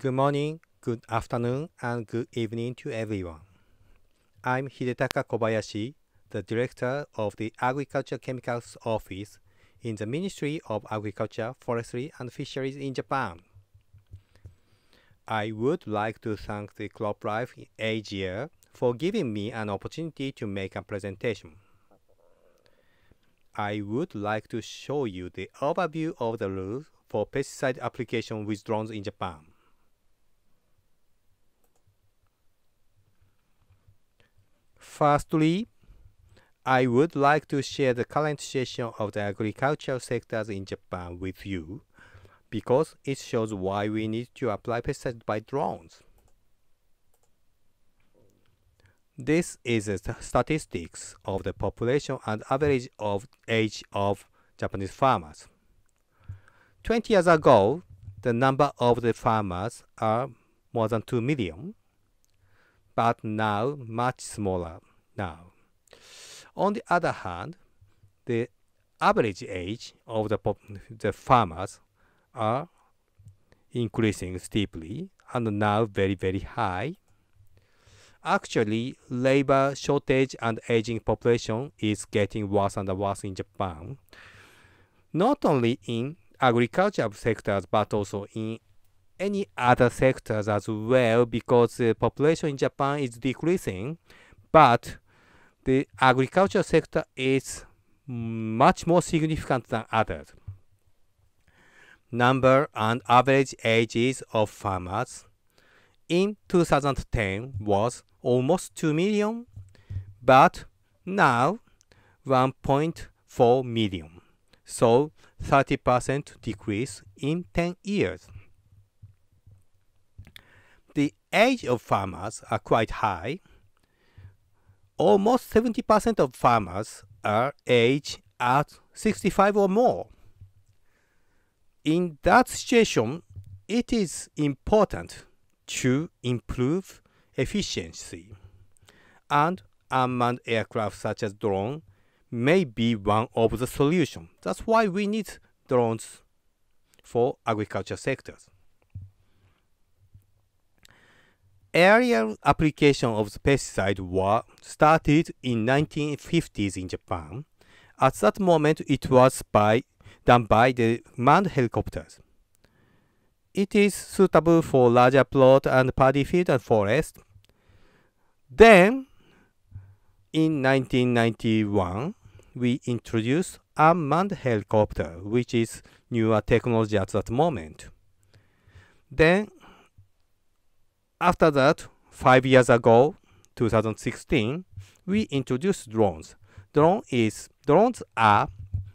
Good morning, good afternoon, and good evening to everyone. I'm Hidetaka Kobayashi, the Director of the Agriculture Chemicals Office in the Ministry of Agriculture, Forestry, and Fisheries in Japan. I would like to thank the CropLife Asia for giving me an opportunity to make a presentation. I would like to show you the overview of the rules for pesticide application with drones in Japan. Firstly, I would like to share the current situation of the agricultural sectors in Japan with you because it shows why we need to apply pesticides by drones. This is the statistics of the population and average of age of Japanese farmers. 20 years ago, the number of the farmers are more than 2 million, but now much smaller now. On the other hand, the average age of the, the farmers are increasing steeply and now very very high. Actually, labor shortage and aging population is getting worse and worse in Japan. Not only in agricultural sectors but also in any other sectors as well because the population in Japan is decreasing but the agriculture sector is much more significant than others. Number and average ages of farmers in 2010 was almost 2 million, but now 1.4 million. So 30% decrease in 10 years. Age of farmers are quite high. Almost 70% of farmers are aged at 65 or more. In that situation, it is important to improve efficiency. And unmanned aircraft such as drone may be one of the solutions. That's why we need drones for agriculture sectors. Aerial application of the pesticide were started in 1950s in Japan. At that moment, it was by, done by the manned helicopters. It is suitable for larger plot and paddy field and forest. Then, in 1991, we introduced unmanned helicopter, which is newer technology at that moment. Then after that, five years ago, 2016, we introduced drones. Drone is drones are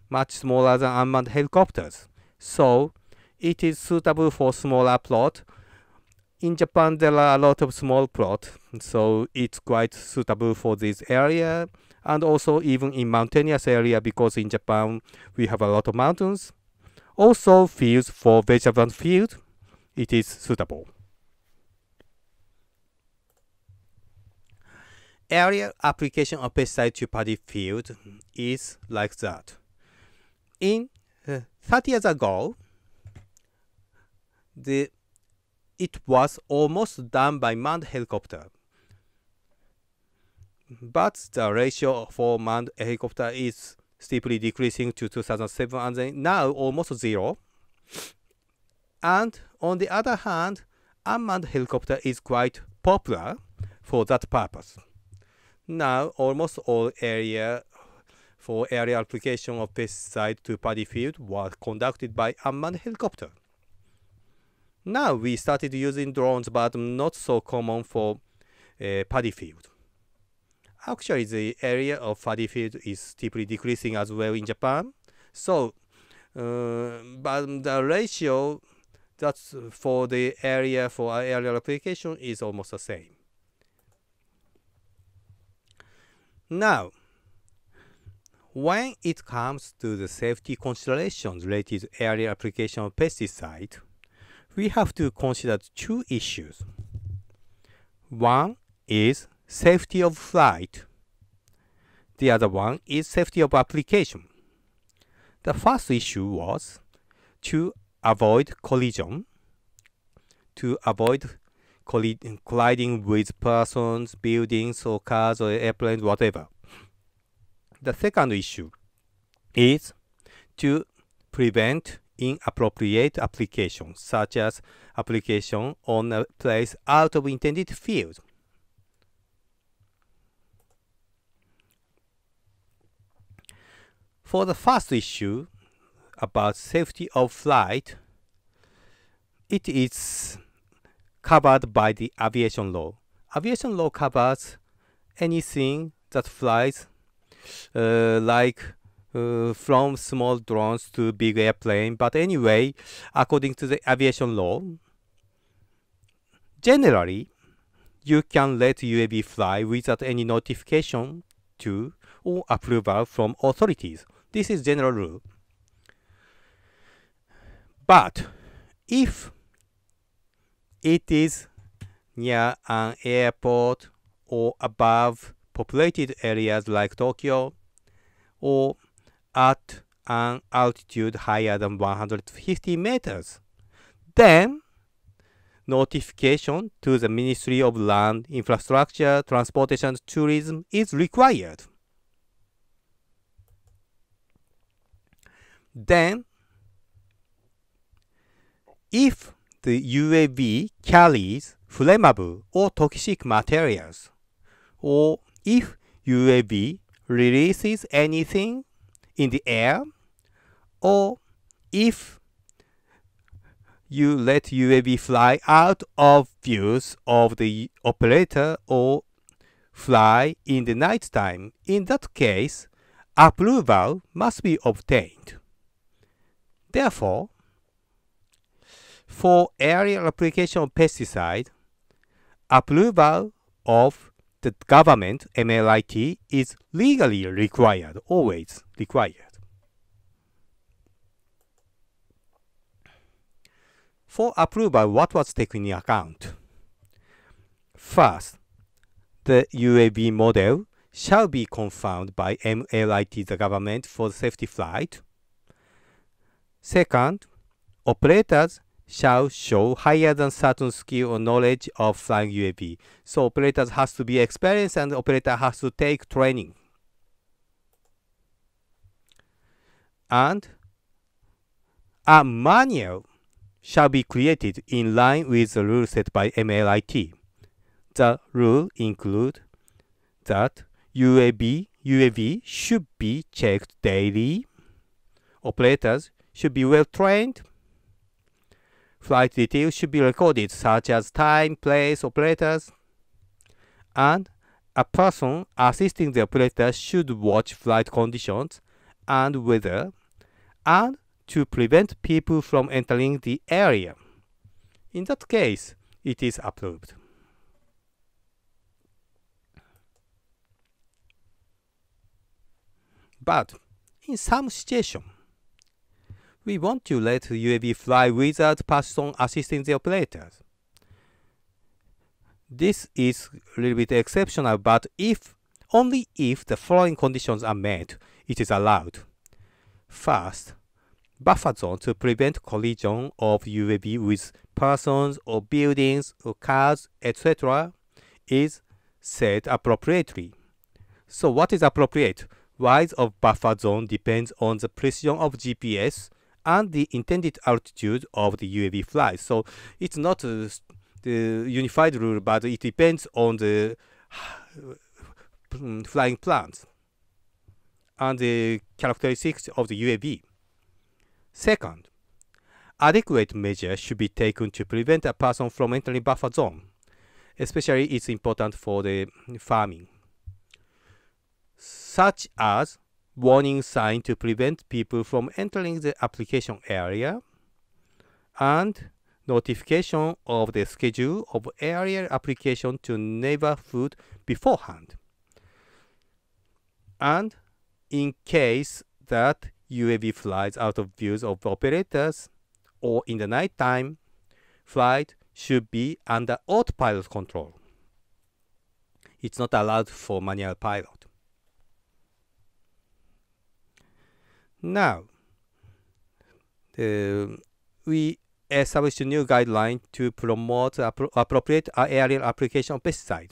much smaller than unmanned helicopters, so it is suitable for smaller plot. In Japan, there are a lot of small plot, so it's quite suitable for this area, and also even in mountainous area because in Japan we have a lot of mountains. Also, fields for vegetable field, it is suitable. Area application of pesticide to paddy field is like that. In uh, 30 years ago, the it was almost done by manned helicopter. But the ratio for manned helicopter is steeply decreasing to 2007 and then now almost zero. And on the other hand, unmanned helicopter is quite popular for that purpose. Now, almost all area for area application of pesticide to paddy field was conducted by unmanned helicopter. Now we started using drones, but not so common for uh, paddy field. Actually, the area of paddy field is steeply decreasing as well in Japan. So, uh, but the ratio that's for the area for aerial application is almost the same. Now, when it comes to the safety considerations related to area application of pesticide, we have to consider two issues. One is safety of flight. The other one is safety of application. The first issue was to avoid collision. to avoid colliding with persons, buildings, or cars, or airplanes, whatever. The second issue is to prevent inappropriate applications, such as application on a place out of intended field. For the first issue about safety of flight, it is covered by the aviation law. Aviation law covers anything that flies uh, like uh, from small drones to big airplane. But anyway, according to the aviation law, generally, you can let UAV fly without any notification to or approval from authorities. This is general rule. But if it is near an airport or above populated areas like Tokyo or at an altitude higher than 150 meters. Then, notification to the Ministry of Land, Infrastructure, Transportation and Tourism is required. Then, if the UAV carries flammable or toxic materials, or if UAV releases anything in the air, or if you let UAV fly out of views of the operator or fly in the night time, in that case, approval must be obtained. Therefore, for aerial application of pesticide, approval of the government, MLIT, is legally required, always required. For approval, what was taken into account? First, the UAV model shall be confirmed by MLIT, the government, for safety flight. Second, operators shall show higher than certain skill or knowledge of flying UAV. So operators has to be experienced and operator has to take training. And a manual shall be created in line with the rule set by MLIT. The rule include that UAV, UAV should be checked daily. Operators should be well trained Flight details should be recorded, such as time, place, operators, and a person assisting the operator should watch flight conditions and weather, and to prevent people from entering the area. In that case, it is approved. But in some situation, we want to let UAV fly without person assisting the operators. This is a little bit exceptional, but if only if the following conditions are met, it is allowed. First, buffer zone to prevent collision of UAV with persons or buildings or cars, etc. is set appropriately. So what is appropriate? Size of buffer zone depends on the precision of GPS and the intended altitude of the UAV flies. So it's not uh, the unified rule, but it depends on the flying plans and the characteristics of the UAV. Second, adequate measures should be taken to prevent a person from entering buffer zone. Especially it's important for the farming, such as warning sign to prevent people from entering the application area, and notification of the schedule of area application to neighborhood beforehand. And in case that UAV flies out of views of operators or in the night time, flight should be under autopilot control. It's not allowed for manual pilot. Now, uh, we established a new guideline to promote appro appropriate aerial application of pesticide.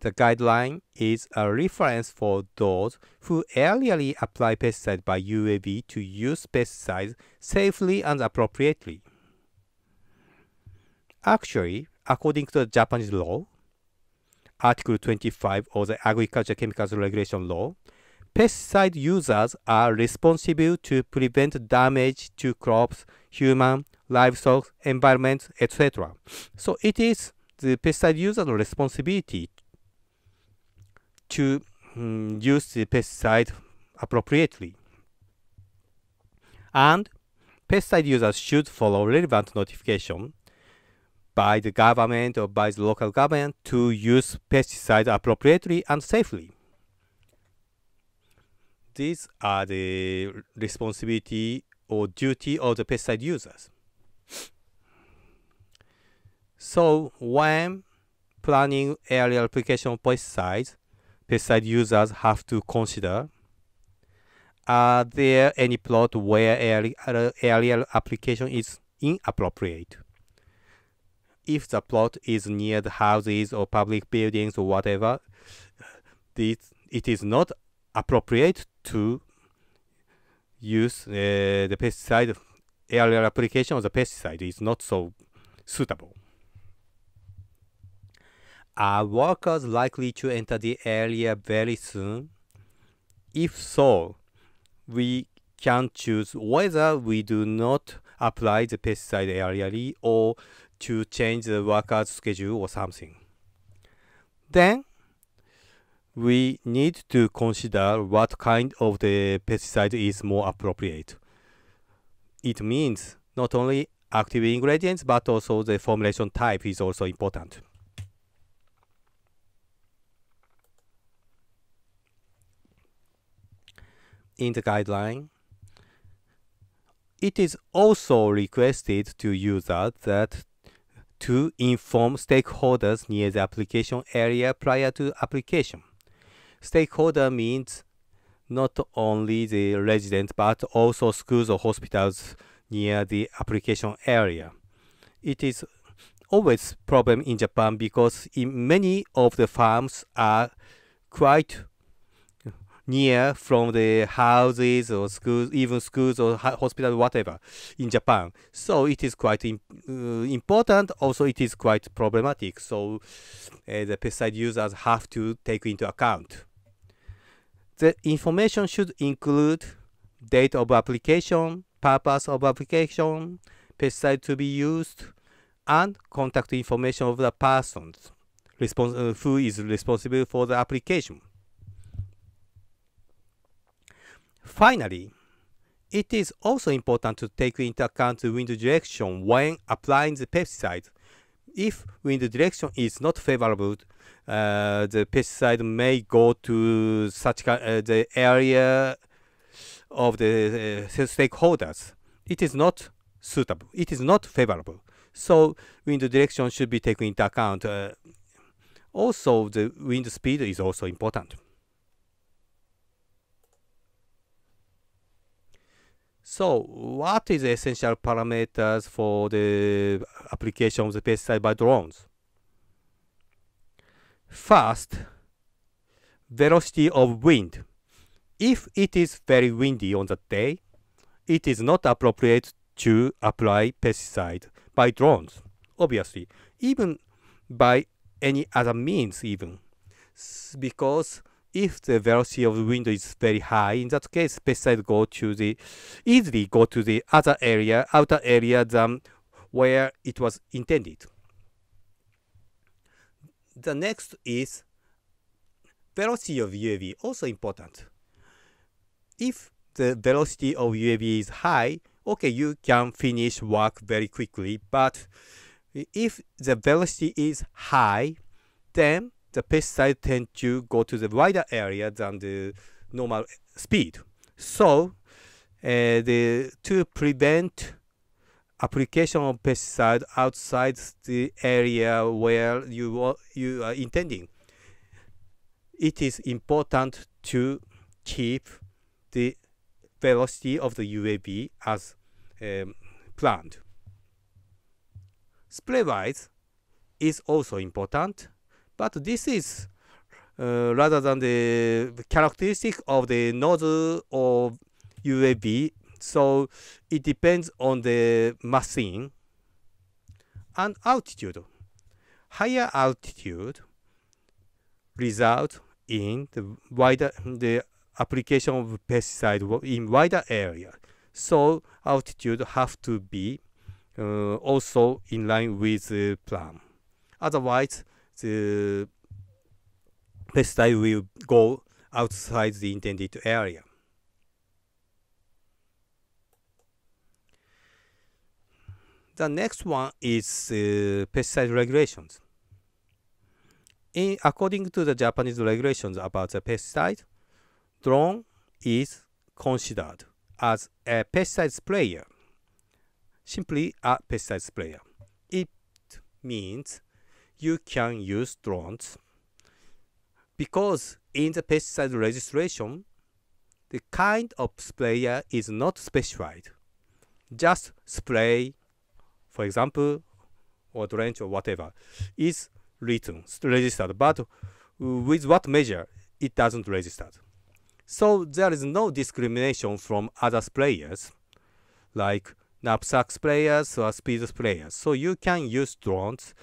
The guideline is a reference for those who aerially apply pesticide by UAV to use pesticides safely and appropriately. Actually, according to the Japanese law, Article 25 of the Agriculture Chemicals Regulation Law, pesticide users are responsible to prevent damage to crops, human, livestock, environment, etc. So it is the pesticide user's responsibility to um, use the pesticide appropriately. And pesticide users should follow relevant notification by the government or by the local government to use pesticides appropriately and safely. These are the responsibility or duty of the pesticide users. So when planning aerial application of pesticides, pesticide users have to consider are there any plot where aerial application is inappropriate? If the plot is near the houses or public buildings or whatever, it is not appropriate to use uh, the pesticide aerial application of the pesticide is not so suitable. Are workers likely to enter the area very soon? If so, we can choose whether we do not apply the pesticide aerially or to change the worker's schedule or something. Then we need to consider what kind of the pesticide is more appropriate. It means not only active ingredients but also the formulation type is also important. in the guideline. It is also requested to users that to inform stakeholders near the application area prior to application. Stakeholder means not only the residents but also schools or hospitals near the application area. It is always problem in Japan because in many of the farms are quite near from the houses or schools, even schools or hospitals, whatever, in Japan. So it is quite uh, important. Also, it is quite problematic. So uh, the pesticide users have to take into account. The information should include date of application, purpose of application, pesticide to be used, and contact information of the persons uh, who is responsible for the application. Finally, it is also important to take into account the wind direction when applying the pesticide. If wind direction is not favorable, uh, the pesticide may go to such uh, the area of the uh, stakeholders. It is not suitable. It is not favorable. So wind direction should be taken into account. Uh, also, the wind speed is also important. So what is the essential parameters for the application of the pesticide by drones? First, velocity of wind. If it is very windy on that day, it is not appropriate to apply pesticide by drones, obviously, even by any other means even, because if the velocity of the wind is very high, in that case, pesticide go to the easily go to the other area, outer area than where it was intended. The next is velocity of UAV, also important. If the velocity of UAV is high, okay, you can finish work very quickly, but if the velocity is high, then the pesticide tend to go to the wider area than the normal speed. So uh, the, to prevent application of pesticide outside the area where you, you are intending, it is important to keep the velocity of the UAV as um, planned. Spray wise is also important, but this is uh, rather than the characteristic of the nozzle or UAV, so it depends on the machine and altitude. Higher altitude result in the wider the application of pesticide in wider area. So altitude have to be uh, also in line with the plan. Otherwise, the pesticide will go outside the intended area. The next one is uh, pesticide regulations. In, according to the Japanese regulations about the pesticide, drone is considered as a pesticide sprayer, simply a pesticide sprayer. It means you can use drones because in the pesticide registration, the kind of sprayer is not specified. Just spray, for example, or drench or whatever, is written, registered, but with what measure it doesn't register. So there is no discrimination from other sprayers, like knapsack sprayers or speed sprayers. So you can use drones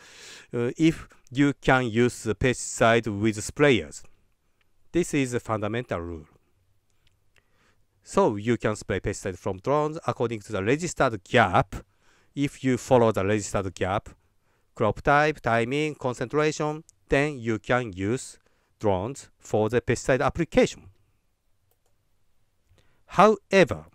uh, if you can use the pesticide with sprayers. This is a fundamental rule. So you can spray pesticide from drones according to the registered gap. If you follow the registered gap, crop type, timing, concentration, then you can use drones for the pesticide application. However,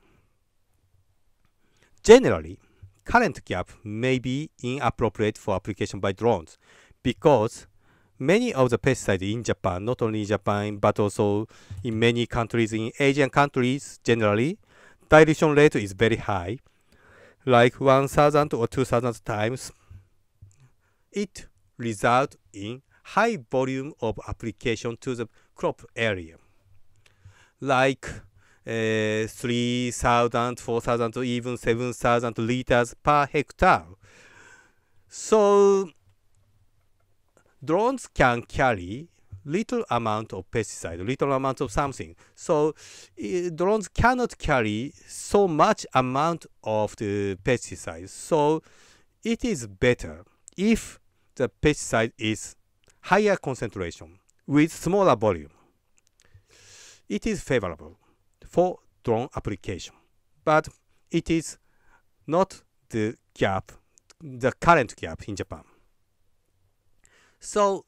generally, current gap may be inappropriate for application by drones because many of the pesticides in Japan, not only in Japan, but also in many countries, in Asian countries generally, dilution rate is very high, like 1000 or 2000 times. It results in high volume of application to the crop area, like uh, 3,000, 4,000, even 7,000 liters per hectare. So drones can carry little amount of pesticide, little amount of something. So uh, drones cannot carry so much amount of the pesticide. So it is better if the pesticide is higher concentration with smaller volume. It is favorable for drone application, but it is not the gap, the current gap in Japan. So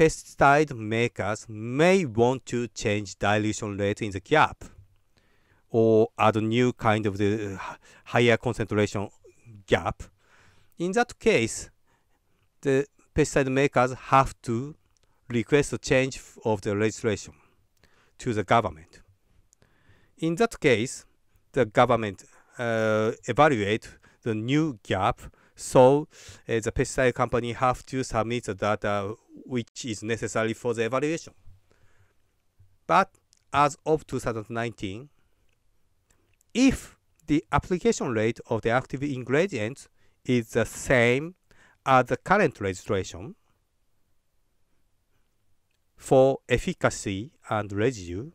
pesticide makers may want to change dilution rate in the gap or add a new kind of the higher concentration gap. In that case, the pesticide makers have to request a change of the registration to the government. In that case, the government uh, evaluate the new gap so uh, the pesticide company have to submit the data which is necessary for the evaluation. But as of 2019, if the application rate of the active ingredient is the same as the current registration for efficacy and residue,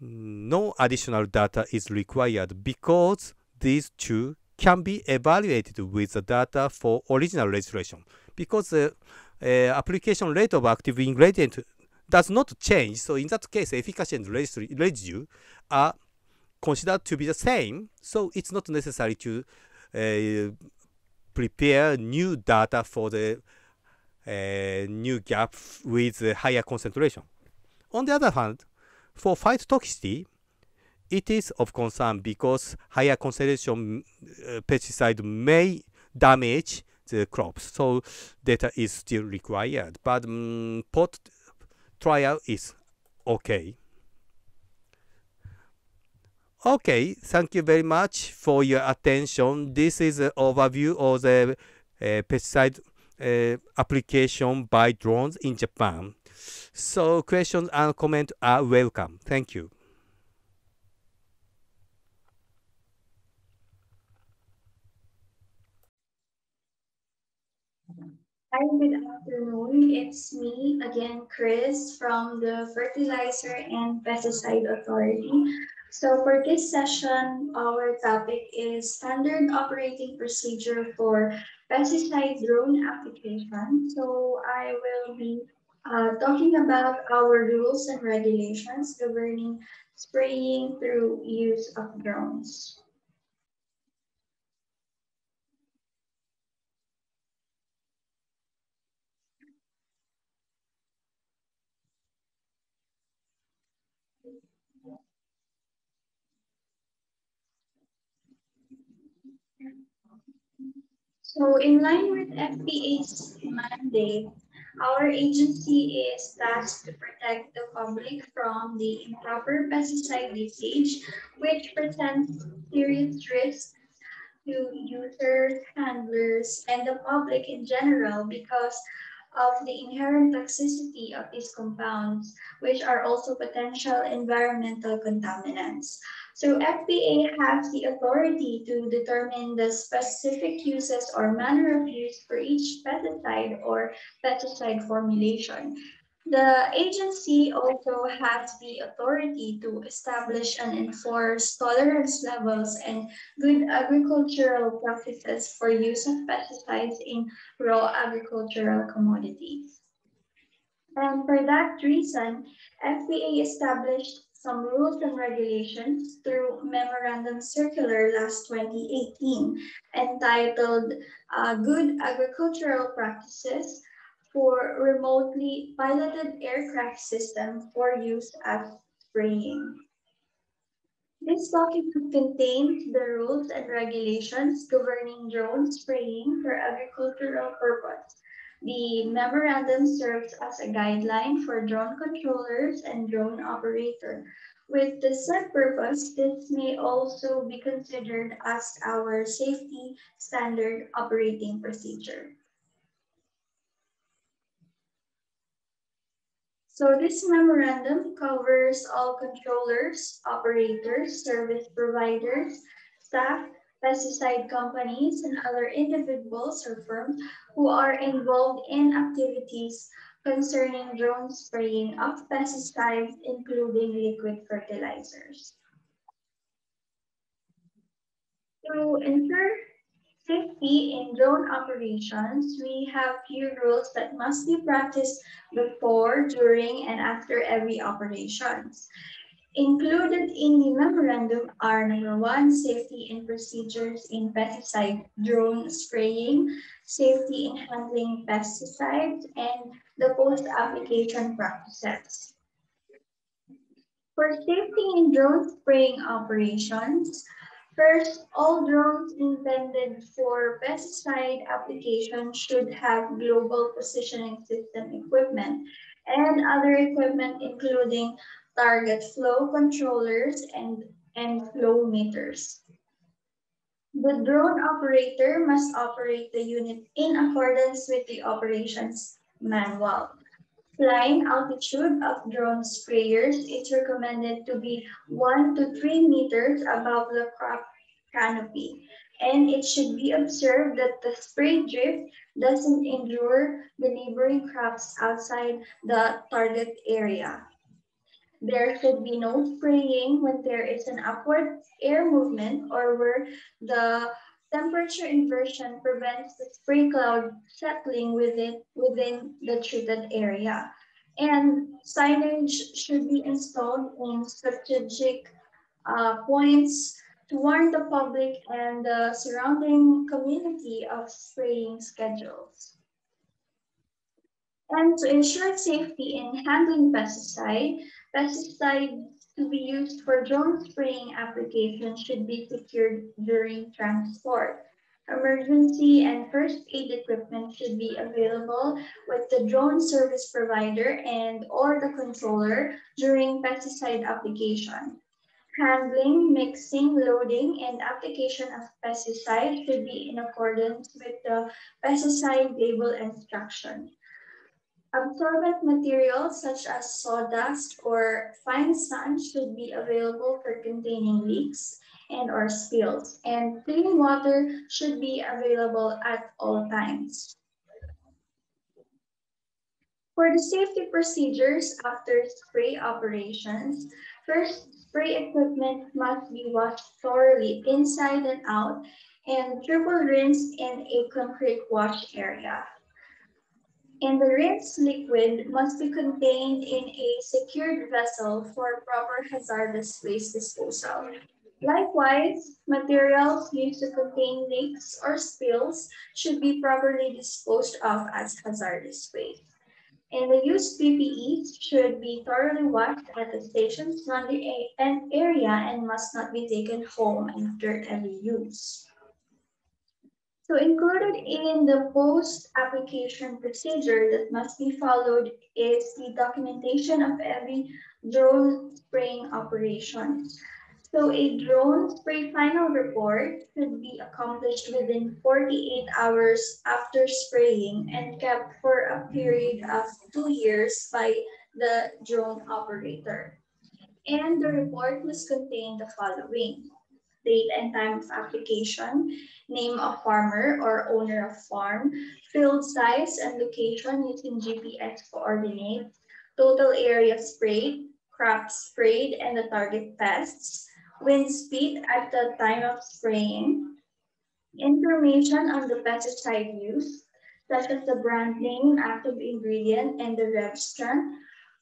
no additional data is required because these two can be evaluated with the data for original registration because the uh, application rate of active ingredient does not change. So in that case, efficacy and residue are considered to be the same. So it's not necessary to uh, prepare new data for the uh, new gap with higher concentration. On the other hand, for phytotoxicity, it is of concern because higher concentration uh, pesticide may damage the crops. So data is still required, but um, pot trial is okay. Okay, thank you very much for your attention. This is an overview of the uh, pesticide uh, application by drones in Japan. So questions and comments are welcome. Thank you. Hi, good afternoon. It's me again, Chris, from the Fertilizer and Pesticide Authority. So for this session, our topic is standard operating procedure for pesticide drone application. So I will be uh, talking about our rules and regulations governing spraying through use of drones. So in line with FPA's mandate, our agency is tasked to protect the public from the improper pesticide usage, which presents serious risks to users, handlers, and the public in general because of the inherent toxicity of these compounds, which are also potential environmental contaminants. So FPA has the authority to determine the specific uses or manner of use for each pesticide or pesticide formulation. The agency also has the authority to establish and enforce tolerance levels and good agricultural practices for use of pesticides in raw agricultural commodities. And for that reason, FPA established some rules and regulations through Memorandum Circular last 2018 entitled uh, Good Agricultural Practices for Remotely Piloted Aircraft System for Use as Spraying. This document contains the rules and regulations governing drone spraying for agricultural purpose the memorandum serves as a guideline for drone controllers and drone operator. With the said purpose, this may also be considered as our safety standard operating procedure. So this memorandum covers all controllers, operators, service providers, staff, pesticide companies, and other individuals or firms who are involved in activities concerning drone spraying of pesticides, including liquid fertilizers. To ensure safety in drone operations, we have few rules that must be practiced before, during, and after every operations. Included in the memorandum are number one, safety and procedures in pesticide drone spraying, safety in handling pesticides, and the post-application practices. For safety in drone spraying operations, First, all drones intended for pesticide application should have global positioning system equipment and other equipment including target flow controllers, and, and flow meters. The drone operator must operate the unit in accordance with the operations manual. Flying altitude of drone sprayers is recommended to be 1 to 3 meters above the crop canopy. And it should be observed that the spray drift doesn't injure the neighboring crops outside the target area. There should be no spraying when there is an upward air movement or where the temperature inversion prevents the spray cloud settling within, within the treated area. And signage should be installed in strategic uh, points to warn the public and the surrounding community of spraying schedules. And to ensure safety in handling pesticide, Pesticides to be used for drone spraying applications should be secured during transport. Emergency and first aid equipment should be available with the drone service provider and or the controller during pesticide application. Handling, mixing, loading, and application of pesticide should be in accordance with the pesticide label instruction. Absorbent materials such as sawdust or fine sand should be available for containing leaks and or spills, and clean water should be available at all times. For the safety procedures after spray operations, first spray equipment must be washed thoroughly inside and out and triple rinse in a concrete wash area. And the rinse liquid must be contained in a secured vessel for proper hazardous waste disposal. Likewise, materials used to contain leaks or spills should be properly disposed of as hazardous waste and the used PPEs should be thoroughly washed at the station's laundry area and must not be taken home after every use. So included in the post-application procedure that must be followed is the documentation of every drone spraying operation. So a drone spray final report should be accomplished within 48 hours after spraying and kept for a period of two years by the drone operator. And the report must contain the following. Date and time of application, name of farmer or owner of farm, field size and location using GPS coordinates, total area sprayed, crop sprayed, and the target pests, wind speed at the time of spraying, information on the pesticide use, such as the brand name, active ingredient, and the registrant,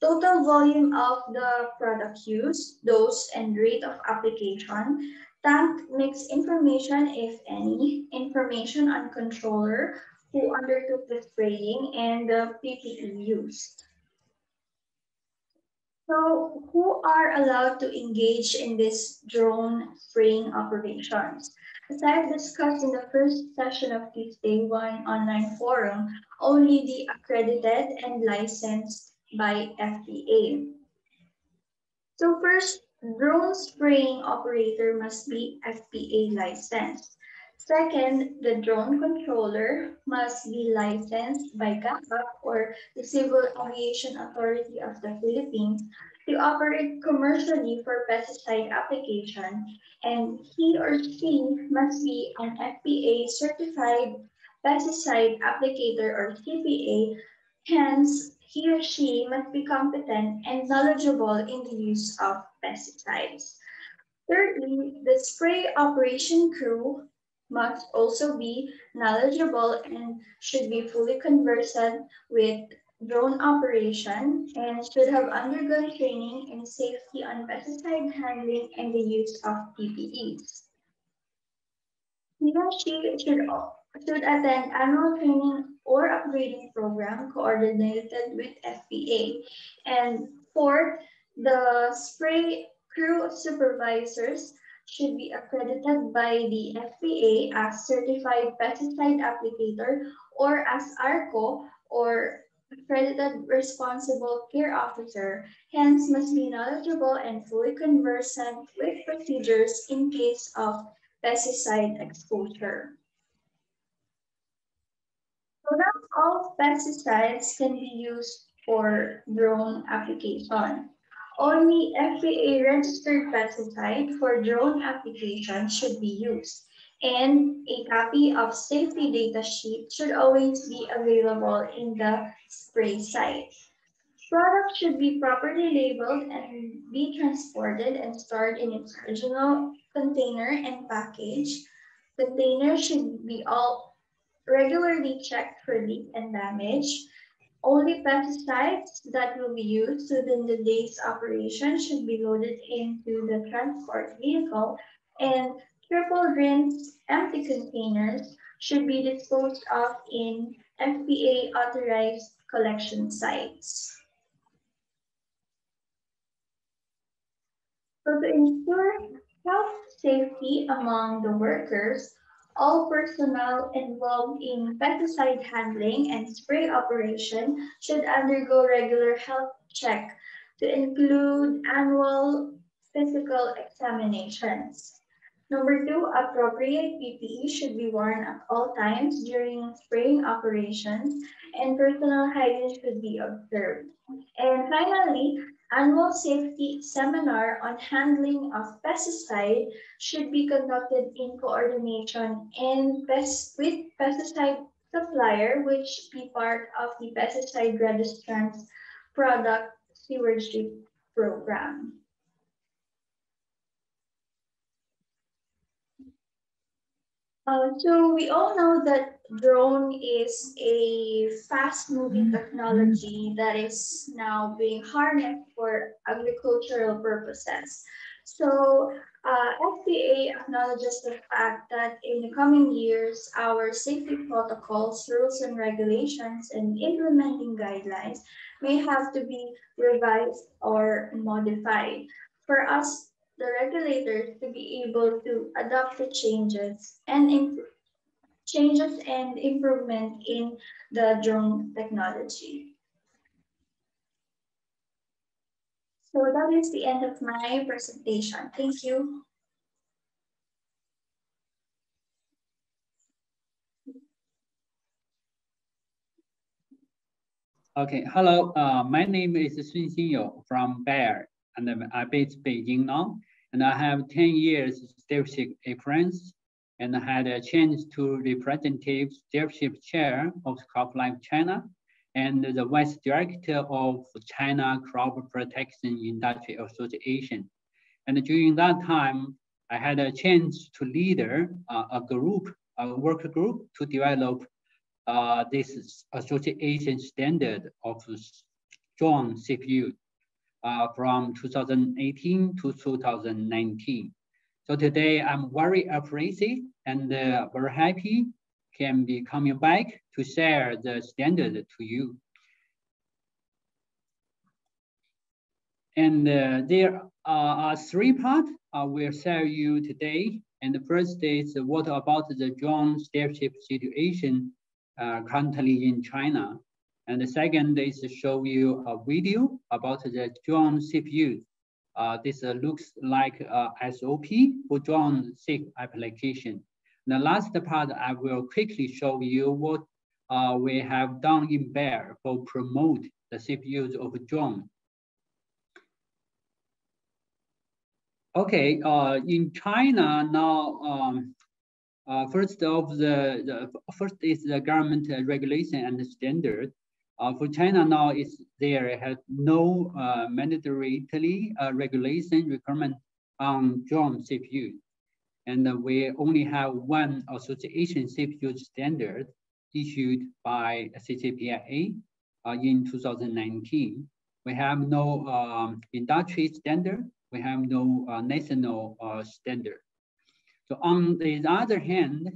total volume of the product used, dose and rate of application, tank mix information, if any, information on controller who undertook the spraying, and the PPE used. So who are allowed to engage in this drone spraying operations? As I've discussed in the first session of this day one online forum, only the accredited and licensed by FPA. So first, drone spraying operator must be FPA licensed. Second, the drone controller must be licensed by GAPAC or the Civil Aviation Authority of the Philippines to operate commercially for pesticide application, and he or she must be an FPA certified pesticide applicator or CPA, hence he or she must be competent and knowledgeable in the use of pesticides. Thirdly, the spray operation crew must also be knowledgeable and should be fully conversant with drone operation and should have undergone training in safety on pesticide handling and the use of PPEs. He or she should, should attend annual training or upgrading program coordinated with FPA. And fourth, the spray crew supervisors should be accredited by the FPA as Certified Pesticide Applicator or as ARCO or Accredited Responsible Care Officer, hence must be knowledgeable and fully conversant with procedures in case of pesticide exposure. So not all pesticides can be used for drone application. Only FPA-registered pesticide for drone application should be used, and a copy of safety data sheet should always be available in the spray site. Product should be properly labeled and be transported and stored in its original container and package. Container should be all regularly checked for leak and damage. Only pesticides that will be used within the day's operation should be loaded into the transport vehicle and triple rinse empty containers should be disposed of in FPA authorized collection sites. So to ensure health safety among the workers, all personnel involved in pesticide handling and spray operation should undergo regular health check to include annual physical examinations. Number two, appropriate PPE should be worn at all times during spraying operations and personal hygiene should be observed. And finally, annual safety seminar on handling of pesticide should be conducted in coordination and pest with pesticide supplier, which be part of the pesticide registrants product stewardship program. Uh, so we all know that drone is a fast-moving technology that is now being harnessed for agricultural purposes. So uh, FPA acknowledges the fact that in the coming years, our safety protocols, rules and regulations, and implementing guidelines may have to be revised or modified. For us the regulators to be able to adopt the changes and changes and improvement in the drone technology. So that is the end of my presentation. Thank you. Okay, hello. Uh, my name is Sun Xinyu from Bayer, and I'm based Beijing now and I have 10 years stewardship experience and I had a chance to representative stewardship chair of Crop Life China and the vice director of China Crop Protection Industry Association. And during that time, I had a chance to lead uh, a group, a work group to develop uh, this association standard of drone CPU uh, from 2018 to 2019. So today I'm very appreciative and uh, very happy can be coming back to share the standard to you. And uh, there are three parts I will share you today. And the first is what about the drone stewardship situation uh, currently in China. And the second is to show you a video about the drone CPU. Uh, this uh, looks like a SOP for drone SIP application. The last part, I will quickly show you what uh, we have done in Bayer for promote the CPUs of drone. Okay, uh, in China now, um, uh, first of the, the, first is the government regulation and standard. Uh, for China now, is there has no uh, mandatory uh, regulation requirement on drone CPU. And uh, we only have one association CPU standard issued by CCPIA uh, in 2019. We have no um, industry standard. We have no uh, national standard. So on the other hand,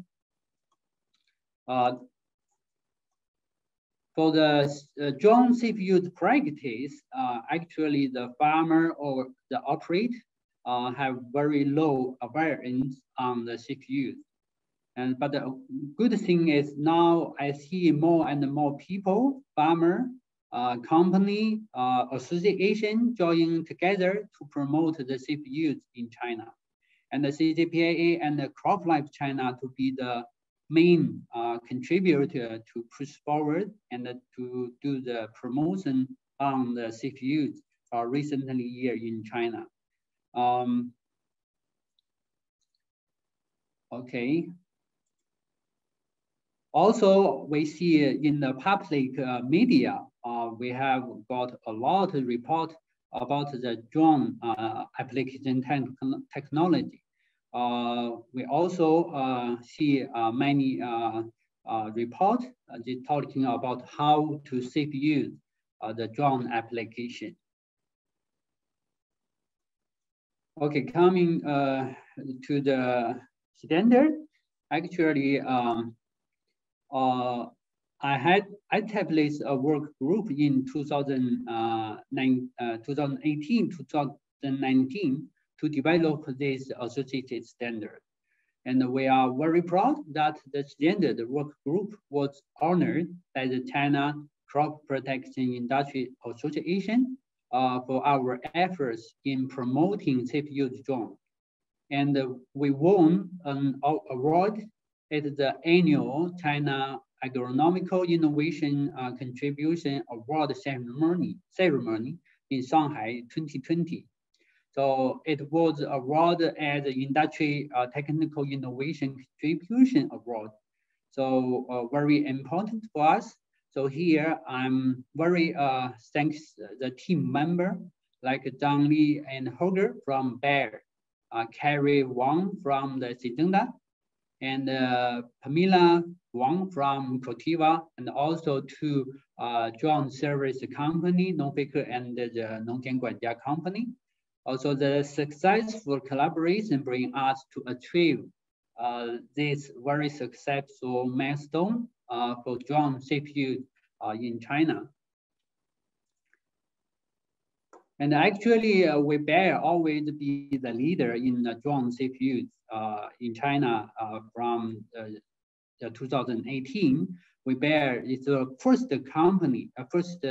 for the drone CPU practice, uh, actually the farmer or the operator uh, have very low awareness on the CPU. And, but the good thing is now I see more and more people, farmer, uh, company, uh, association joining together to promote the CPUs in China. And the CCPIA and the CropLife China to be the main uh, contributor to push forward and to do the promotion on the CPUs uh, recently here in China. Um, okay. Also, we see in the public uh, media, uh, we have got a lot of report about the drone uh, application te technology. Uh, we also uh, see uh, many reports talking about how to safe use the drone application. Okay, coming to the standard, actually, um, I had I established a work group in 2009, uh, 2018, 2019 to develop this associated standard. And we are very proud that the standard work group was honored by the China Crop Protection Industry Association uh, for our efforts in promoting safe use drone. And we won an award at the annual China Agronomical Innovation uh, Contribution Award ceremony, ceremony in Shanghai 2020. So it was awarded as Industry uh, Technical Innovation Contribution Award. So uh, very important for us. So here I'm very uh, thanks the team member like Zhang Li and Holger from Bayer, uh, Carrie Wang from the Syngenta, and uh, Pamela Wang from Corteva, and also to uh, joint service company, Nongfeiker and the Nongjian Guanjia company. Also, the successful collaboration bring us to achieve uh, this very successful milestone uh, for safe use uh, in China. And actually, uh, we Bayer always be the leader in the drone CPUs uh, in China uh, from uh, 2018. We Bayer is the first company, uh, first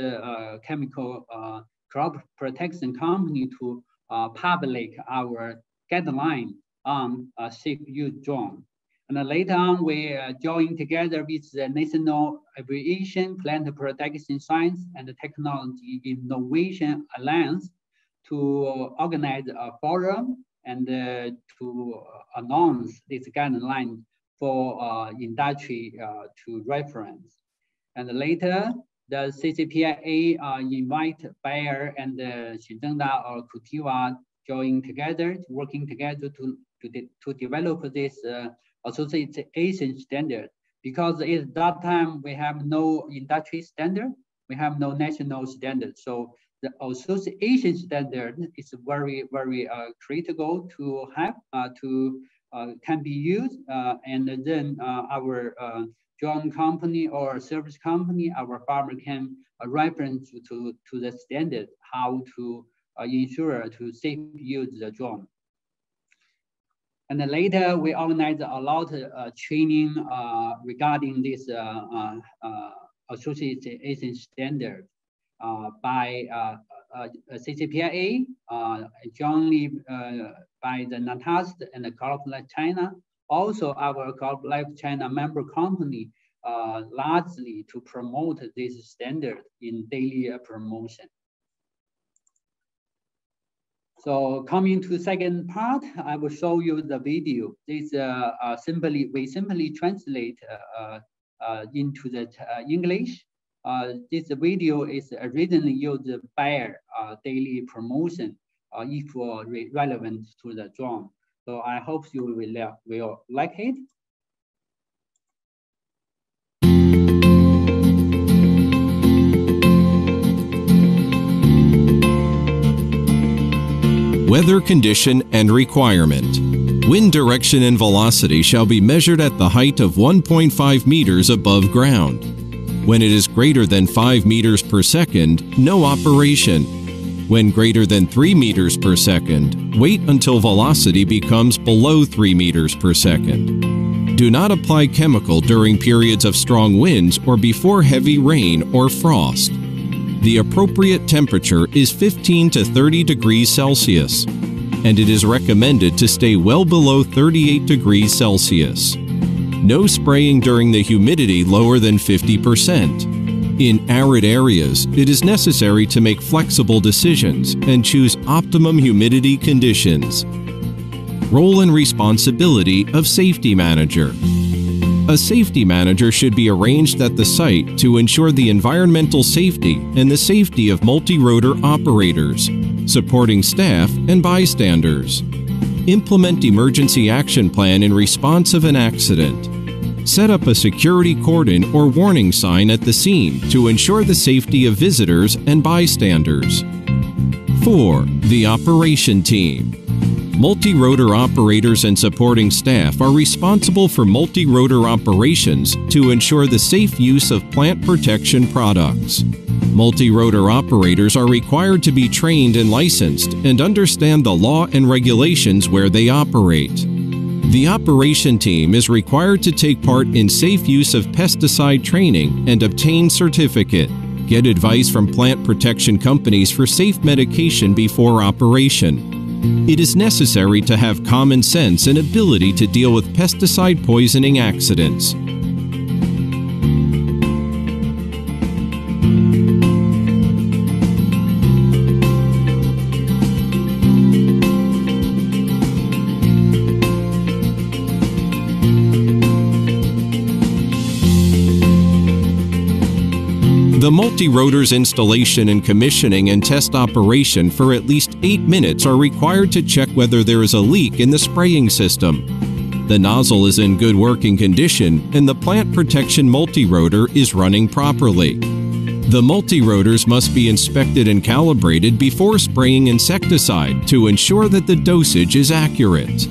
chemical crop protection company to public our guideline on uh, safe use drone. And later on, we uh, joined together with the National Aviation Plant Protection Science and Technology Innovation Alliance to organize a forum and uh, to announce this guideline for uh, industry uh, to reference. And later, the CCPIA uh, invite Bayer and uh, or Corteva join together, working together to, to, de to develop this uh, association standard because at that time we have no industry standard, we have no national standard. So the association standard is very, very uh, critical to have, uh, to uh, can be used. Uh, and then uh, our uh, joint company or service company, our farmer can reference to, to the standard, how to ensure to safe use the drone. And then later, we organized a lot of uh, training uh, regarding this uh, association standard by CCPIA, jointly by the NATAST and the Gulf of China. Also, our Life China member company uh, largely to promote this standard in daily promotion. So coming to second part, I will show you the video. This uh, uh, simply we simply translate uh, uh into the uh, English. Uh, this video is originally used by daily promotion if re relevant to the drone. So I hope you will, will like it. Weather condition and requirement. Wind direction and velocity shall be measured at the height of 1.5 meters above ground. When it is greater than 5 meters per second, no operation. When greater than 3 meters per second, wait until velocity becomes below 3 meters per second. Do not apply chemical during periods of strong winds or before heavy rain or frost. The appropriate temperature is 15 to 30 degrees Celsius, and it is recommended to stay well below 38 degrees Celsius. No spraying during the humidity lower than 50%. In arid areas, it is necessary to make flexible decisions and choose optimum humidity conditions. Role and responsibility of safety manager. A safety manager should be arranged at the site to ensure the environmental safety and the safety of multi-rotor operators, supporting staff and bystanders. Implement emergency action plan in response of an accident. Set up a security cordon or warning sign at the scene to ensure the safety of visitors and bystanders. 4. The operation team. Multi-rotor operators and supporting staff are responsible for multi-rotor operations to ensure the safe use of plant protection products. Multi-rotor operators are required to be trained and licensed and understand the law and regulations where they operate. The operation team is required to take part in safe use of pesticide training and obtain certificate. Get advice from plant protection companies for safe medication before operation. It is necessary to have common sense and ability to deal with pesticide poisoning accidents. The multi-rotor's installation and commissioning and test operation for at least 8 minutes are required to check whether there is a leak in the spraying system. The nozzle is in good working condition and the plant protection multi-rotor is running properly. The multi-rotors must be inspected and calibrated before spraying insecticide to ensure that the dosage is accurate.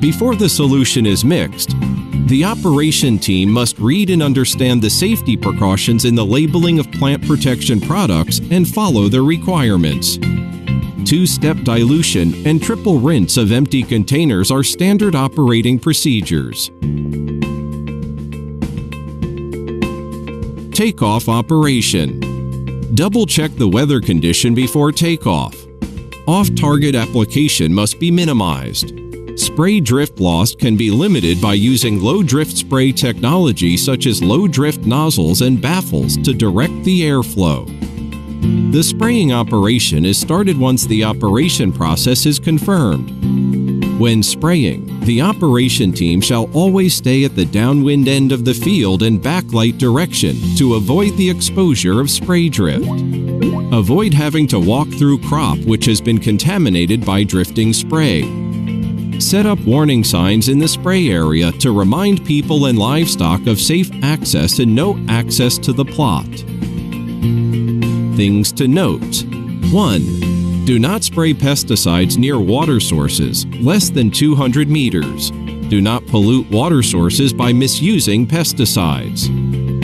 Before the solution is mixed, the operation team must read and understand the safety precautions in the labeling of plant protection products and follow their requirements. Two-step dilution and triple rinse of empty containers are standard operating procedures. Takeoff operation. Double check the weather condition before takeoff. Off-target application must be minimized. Spray drift loss can be limited by using low drift spray technology such as low drift nozzles and baffles to direct the airflow. The spraying operation is started once the operation process is confirmed. When spraying, the operation team shall always stay at the downwind end of the field and backlight direction to avoid the exposure of spray drift. Avoid having to walk through crop which has been contaminated by drifting spray. Set up warning signs in the spray area to remind people and livestock of safe access and no access to the plot. Things to note 1. Do not spray pesticides near water sources, less than 200 meters. Do not pollute water sources by misusing pesticides.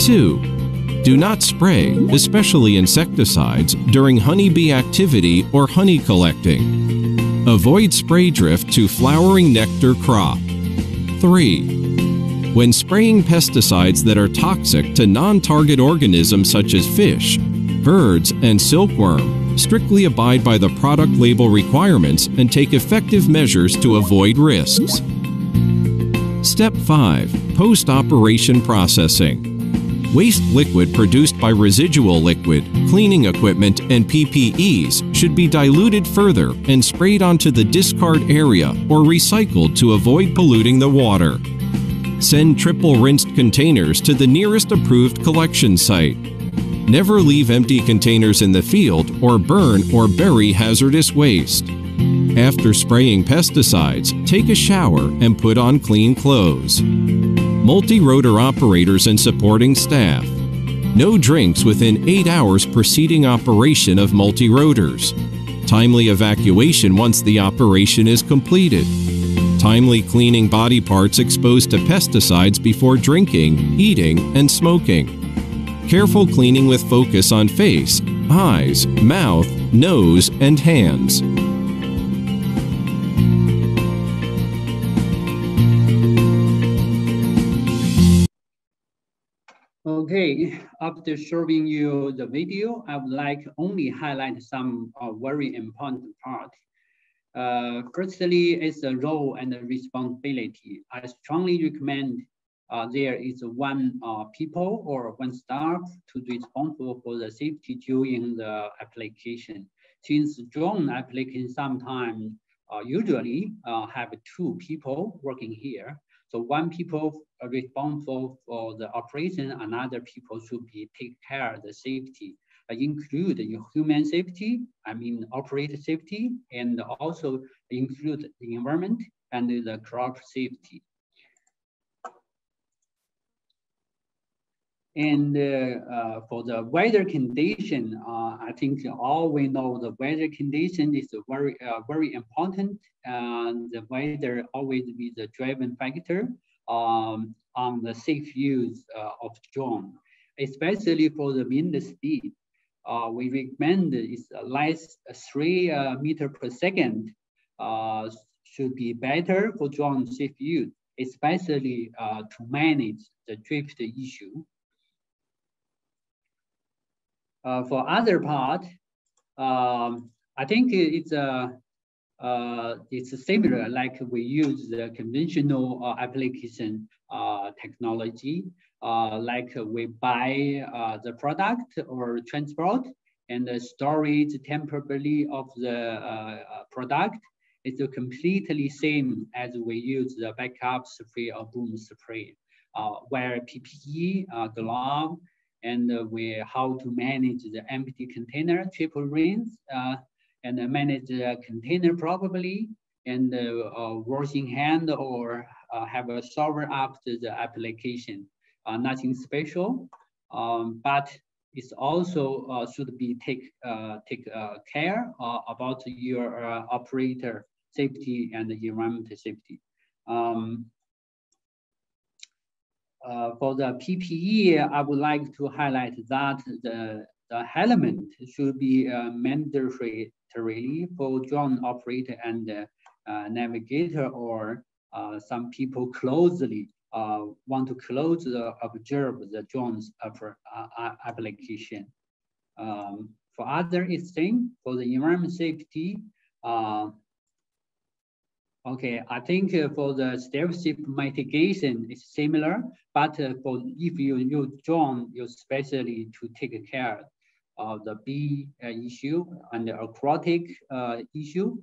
2. Do not spray, especially insecticides, during honeybee activity or honey collecting. Avoid spray drift to flowering nectar crop. 3. When spraying pesticides that are toxic to non-target organisms such as fish, birds, and silkworm, strictly abide by the product label requirements and take effective measures to avoid risks. Step 5. Post-operation processing. Waste liquid produced by residual liquid, cleaning equipment, and PPEs should be diluted further and sprayed onto the discard area or recycled to avoid polluting the water. Send triple rinsed containers to the nearest approved collection site. Never leave empty containers in the field or burn or bury hazardous waste. After spraying pesticides, take a shower and put on clean clothes. Multi-rotor operators and supporting staff. No drinks within 8 hours preceding operation of multi-rotors. Timely evacuation once the operation is completed. Timely cleaning body parts exposed to pesticides before drinking, eating, and smoking. Careful cleaning with focus on face, eyes, mouth, nose, and hands. Okay, after showing you the video, I would like only highlight some uh, very important part. Uh, firstly, it's the role and the responsibility. I strongly recommend uh, there is one uh, people or one staff to be responsible for the safety during the application. Since drone application sometimes uh, usually uh, have two people working here. So one people responsible for the operation, and other people should be take care of the safety, uh, include human safety, I mean operator safety, and also include the environment and the crop safety. And uh, uh, for the weather condition, uh, I think all we know the weather condition is very, very important. And the weather always be the driving factor um, on the safe use of drone, especially for the wind speed. Uh, we recommend is less three uh, meter per second uh, should be better for drone safe use, especially to manage the drift issue. Uh, for other part, um, I think it's a uh, it's similar like we use the conventional uh, application uh, technology, uh, like we buy uh, the product or transport and the storage temporarily of the product. It's completely same as we use the backup spray or boom spray, where PPE, glove, and we how to manage the empty container triple rinse and manage the container properly and washing hand or have a shower after the application. nothing special, um, but it also uh, should be take uh, take uh, care about your operator safety and environment safety. Um, uh, for the PPE, I would like to highlight that the, the helmet should be uh, mandatory for drone operator and uh, navigator or some people closely uh, want to close the observe the drones uh, application. Um, for other thing, for the environment safety, uh, okay, I think uh, for the stealth mitigation is similar, but uh, for if you use drone, you especially to take care of the bee uh, issue and the aquatic issue,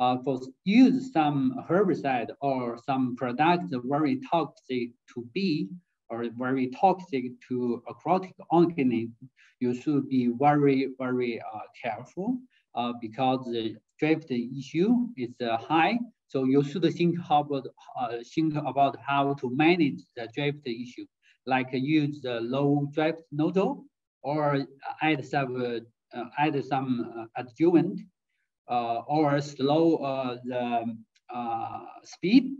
uh, for use some herbicide or some product very toxic to bee or very toxic to aquatic organism, you should be very, very uh, careful uh, because the drift issue is uh, high. So you should think about, uh, think about how to manage the drift issue, like use the low drift nozzle or add some, uh, add some adjuvant uh, or slow uh, the uh, speed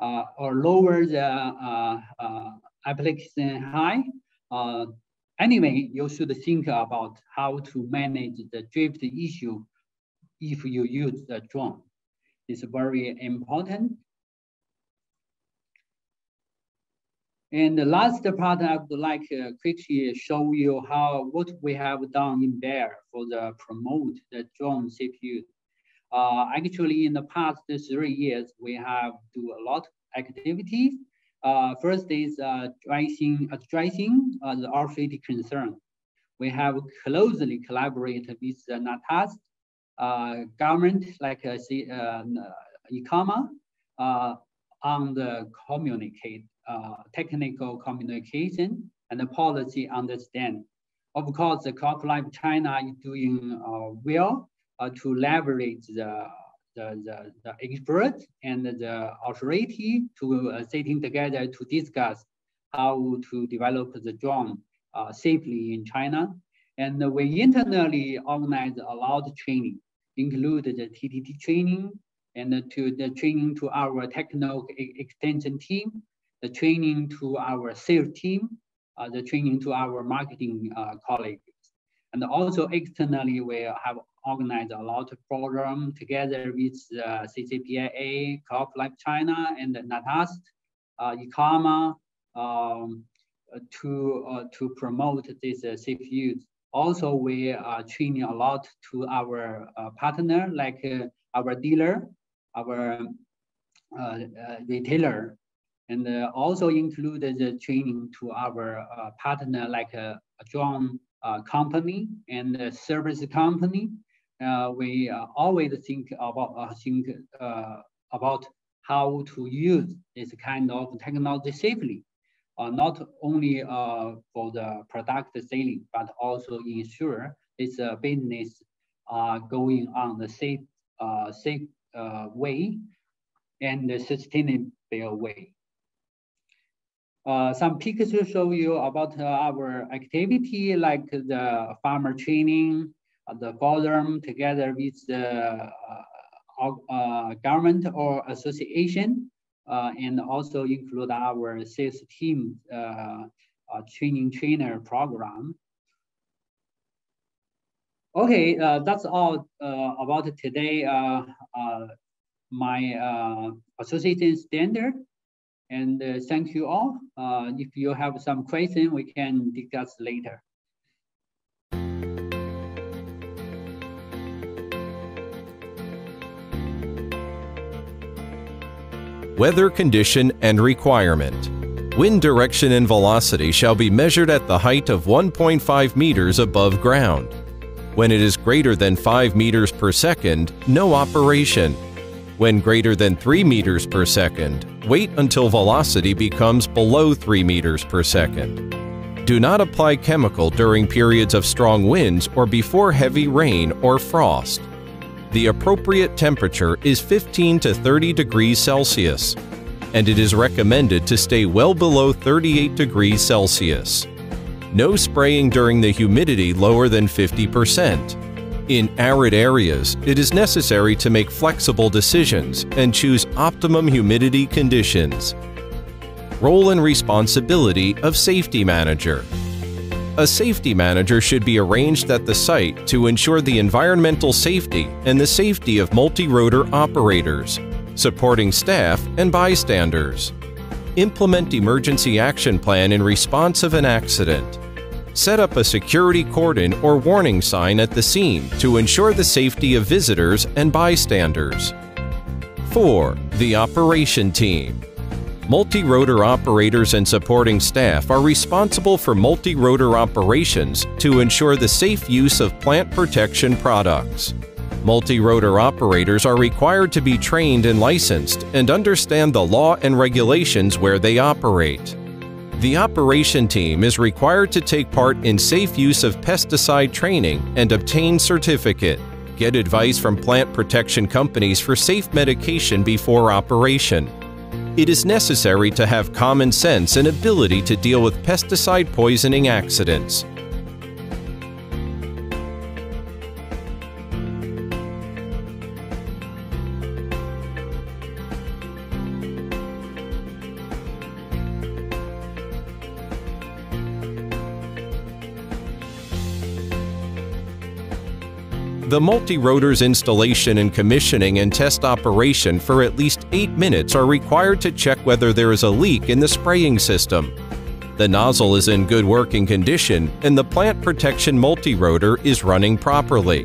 or lower the application high. anyway, you should think about how to manage the drift issue if you use the drone. It's very important. And the last part, I would like uh, quickly show you how what we have done in Bayer for the promote the drone CPU. Uh, actually, in the past three years, we have do a lot of activities. Uh, first is uh, addressing, addressing uh, the authority concern. We have closely collaborated with the NATAS uh, government like uh, uh, on the communicate uh, technical communication and the policy understand. Of course, the CropLife China is doing uh, well uh, to leverage the, the, the, the experts and the authority to uh, sitting together to discuss how to develop the drone uh, safely in China. And we internally organize a lot of training, include the TTT training and to the training to our technical extension team the training to our sales team, uh, the training to our marketing uh, colleagues. And also externally, we have organized a lot of programs together with uh, CCPIA, CropLife China, and NATAS, uh, ICAMA, um, to, uh, to promote this uh, safe use. Also, we are training a lot to our uh, partner, like uh, our dealer, our uh, retailer, and uh, also included the training to our uh, partner like a, a drone uh, company and a service company. we always think about think about how to use this kind of technology safely, uh, not only uh, for the product selling, but also ensure this uh, business uh, going on the safe, safe way and the sustainable way. Uh, some pictures to show you about uh, our activity, like the farmer training, uh, the forum together with the uh, uh, government or association, and also include our sales team training trainer program. Okay, that's all about today. my association standard. And uh, thank you all. Uh, if you have some question, we can discuss later. Weather condition and requirement. Wind direction and velocity shall be measured at the height of 1.5 meters above ground. When it is greater than 5 meters per second, no operation. When greater than 3 meters per second, wait until velocity becomes below 3 meters per second. Do not apply chemical during periods of strong winds or before heavy rain or frost. The appropriate temperature is 15 to 30 degrees Celsius, and it is recommended to stay well below 38 degrees Celsius. No spraying during the humidity lower than 50%. In arid areas, it is necessary to make flexible decisions and choose optimum humidity conditions. Role and responsibility of safety manager. A safety manager should be arranged at the site to ensure the environmental safety and the safety of multi-rotor operators, supporting staff and bystanders. Implement emergency action plan in response of an accident. Set up a security cordon or warning sign at the scene to ensure the safety of visitors and bystanders. 4. The operation team. Multi-rotor operators and supporting staff are responsible for multi-rotor operations to ensure the safe use of plant protection products. Multi-rotor operators are required to be trained and licensed and understand the law and regulations where they operate. The operation team is required to take part in safe use of pesticide training and obtain certificate. Get advice from plant protection companies for safe medication before operation it is necessary to have common sense and ability to deal with pesticide poisoning accidents. The multi-rotors installation and commissioning and test operation for at least 8 minutes are required to check whether there is a leak in the spraying system. The nozzle is in good working condition and the plant protection multi-rotor is running properly.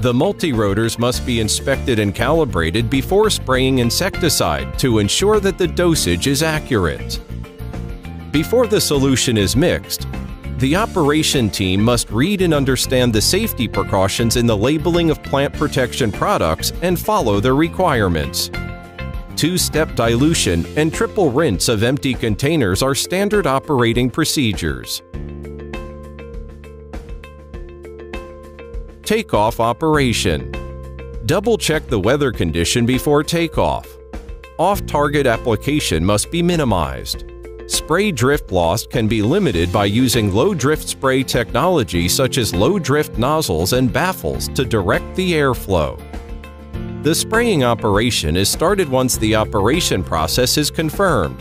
The multi-rotors must be inspected and calibrated before spraying insecticide to ensure that the dosage is accurate. Before the solution is mixed, the operation team must read and understand the safety precautions in the labeling of plant protection products and follow their requirements. Two-step dilution and triple rinse of empty containers are standard operating procedures. Takeoff operation. Double-check the weather condition before takeoff. Off-target application must be minimized. Spray drift loss can be limited by using low drift spray technology such as low drift nozzles and baffles to direct the airflow. The spraying operation is started once the operation process is confirmed.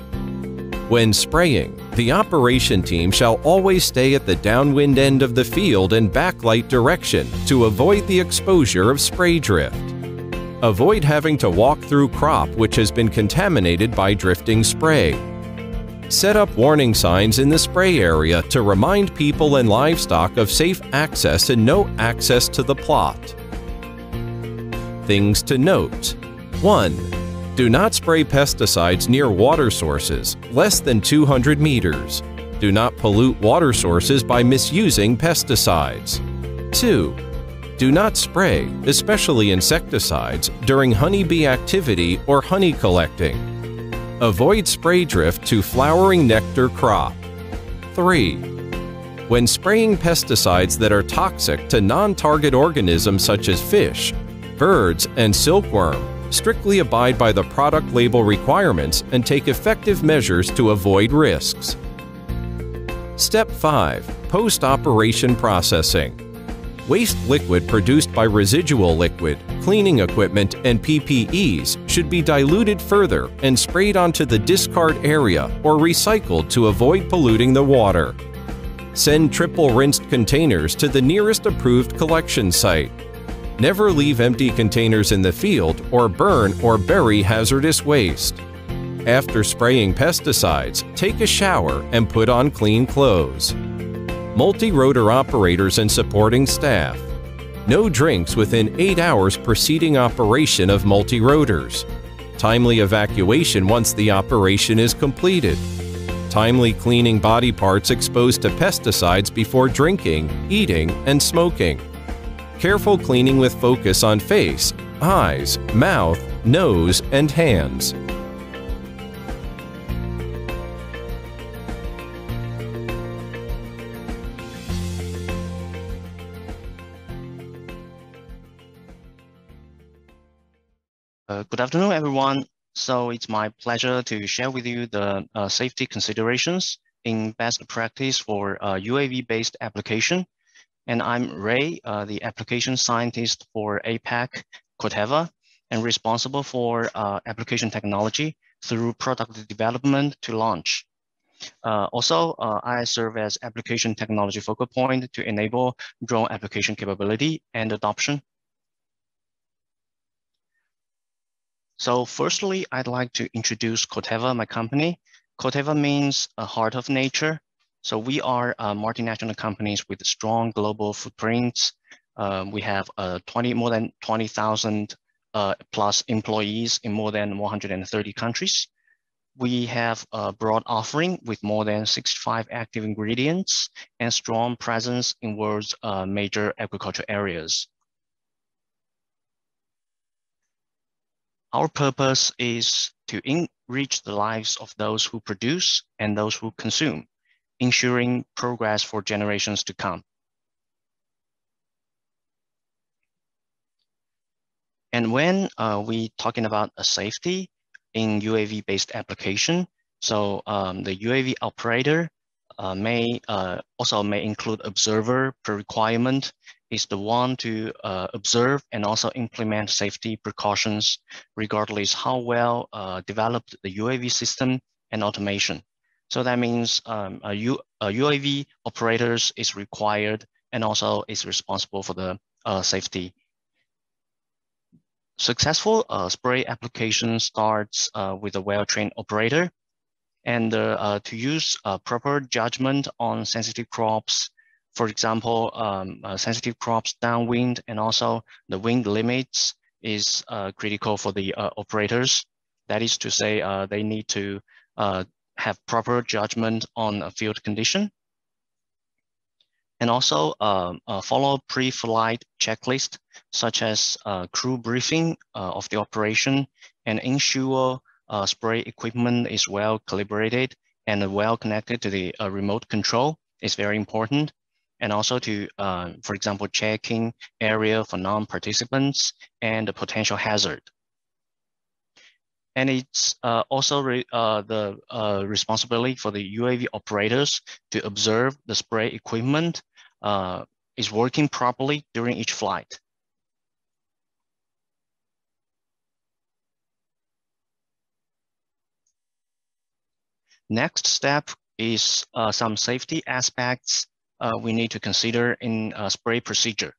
When spraying, the operation team shall always stay at the downwind end of the field and backlight direction to avoid the exposure of spray drift. Avoid having to walk through crop which has been contaminated by drifting spray set up warning signs in the spray area to remind people and livestock of safe access and no access to the plot. Things to note 1. Do not spray pesticides near water sources less than 200 meters. Do not pollute water sources by misusing pesticides. 2. Do not spray, especially insecticides, during honeybee activity or honey collecting. Avoid spray drift to flowering nectar crop. 3. When spraying pesticides that are toxic to non-target organisms such as fish, birds, and silkworm, strictly abide by the product label requirements and take effective measures to avoid risks. Step 5. Post-operation processing. Waste liquid produced by residual liquid, cleaning equipment, and PPEs should be diluted further and sprayed onto the discard area or recycled to avoid polluting the water. Send triple rinsed containers to the nearest approved collection site. Never leave empty containers in the field or burn or bury hazardous waste. After spraying pesticides, take a shower and put on clean clothes multi-rotor operators and supporting staff. No drinks within 8 hours preceding operation of multi-rotors. Timely evacuation once the operation is completed. Timely cleaning body parts exposed to pesticides before drinking, eating, and smoking. Careful cleaning with focus on face, eyes, mouth, nose, and hands. Good afternoon, everyone. So it's my pleasure to share with you the uh, safety considerations in best practice for uh, UAV-based application. And I'm Ray, uh, the application scientist for APAC Corteva and responsible for uh, application technology through product development to launch. Uh, also, uh, I serve as application technology focal point to enable drone application capability and adoption. So firstly, I'd like to introduce Corteva, my company. Corteva means a heart of nature. So we are uh, multinational companies with strong global footprints. Um, we have uh, 20, more than 20,000 uh, plus employees in more than 130 countries. We have a broad offering with more than 65 active ingredients and strong presence in world's uh, major agriculture areas. Our purpose is to enrich the lives of those who produce and those who consume, ensuring progress for generations to come. And when uh, we talking about a safety in UAV-based application, so um, the UAV operator uh, may uh, also may include observer per requirement is the one to uh, observe and also implement safety precautions regardless how well uh, developed the UAV system and automation. So that means um, a, U, a UAV operators is required and also is responsible for the uh, safety Successful uh, spray application starts uh, with a well-trained operator and uh, to use proper judgment on sensitive crops. For example, um, uh, sensitive crops downwind and also the wind limits is critical for the operators. That is to say, they need to have proper judgment on a field condition and also um, uh, follow pre-flight checklist, such as uh, crew briefing uh, of the operation and ensure uh, spray equipment is well calibrated and well connected to the uh, remote control is very important. And also to, uh, for example, checking area for non-participants and the potential hazard. And it's also re the responsibility for the UAV operators to observe the spray equipment uh, is working properly during each flight. Next step is uh, some safety aspects uh, we need to consider in spray procedure.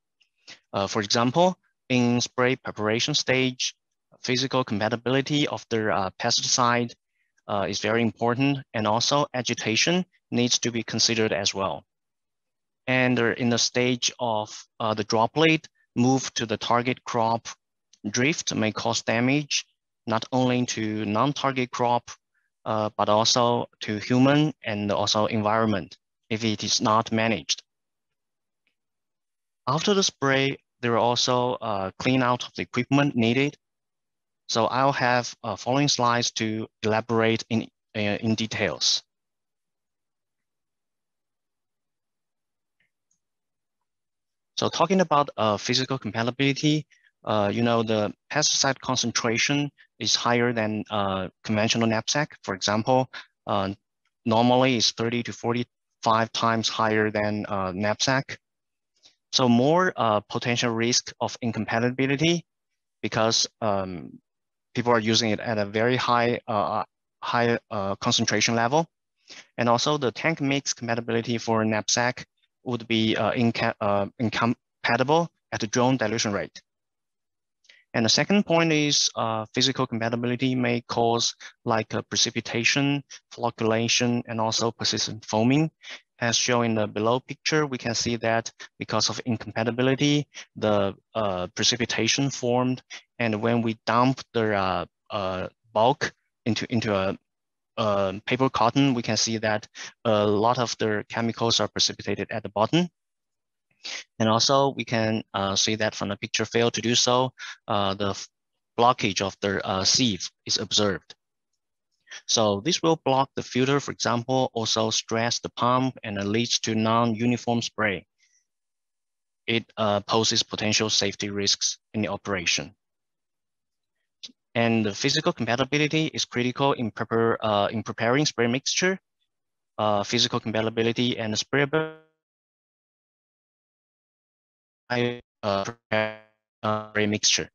Uh, for example, in spray preparation stage, physical compatibility of the uh, pesticide uh, is very important and also agitation needs to be considered as well. And in the stage of uh, the droplet move to the target crop, drift may cause damage not only to non-target crop, uh, but also to human and also environment if it is not managed. After the spray, there are also uh, clean out of the equipment needed. So I'll have uh, following slides to elaborate in, uh, in details. So talking about uh, physical compatibility, uh, you know, the pesticide concentration is higher than uh, conventional knapsack. For example, uh, normally it's 30 to 45 times higher than uh, knapsack. So more uh, potential risk of incompatibility because um, people are using it at a very high, high concentration level. And also the tank mix compatibility for knapsack would be uh, uh, incompatible at the drone dilution rate. And the second point is uh, physical compatibility may cause like precipitation, flocculation, and also persistent foaming. As shown in the below picture, we can see that because of incompatibility, the uh, precipitation formed. And when we dump the uh, uh, bulk into, into a paper cotton, we can see that a lot of the chemicals are precipitated at the bottom. And also we can uh, see that from the picture failed to do so, uh, the blockage of the uh, sieve is observed. So this will block the filter, for example, also stress the pump and leads to non-uniform spray. It uh, poses potential safety risks in the operation. And the physical compatibility is critical in, prepare, uh, in preparing spray mixture, uh, physical compatibility and sprayability. I uh, prepare spray mixture.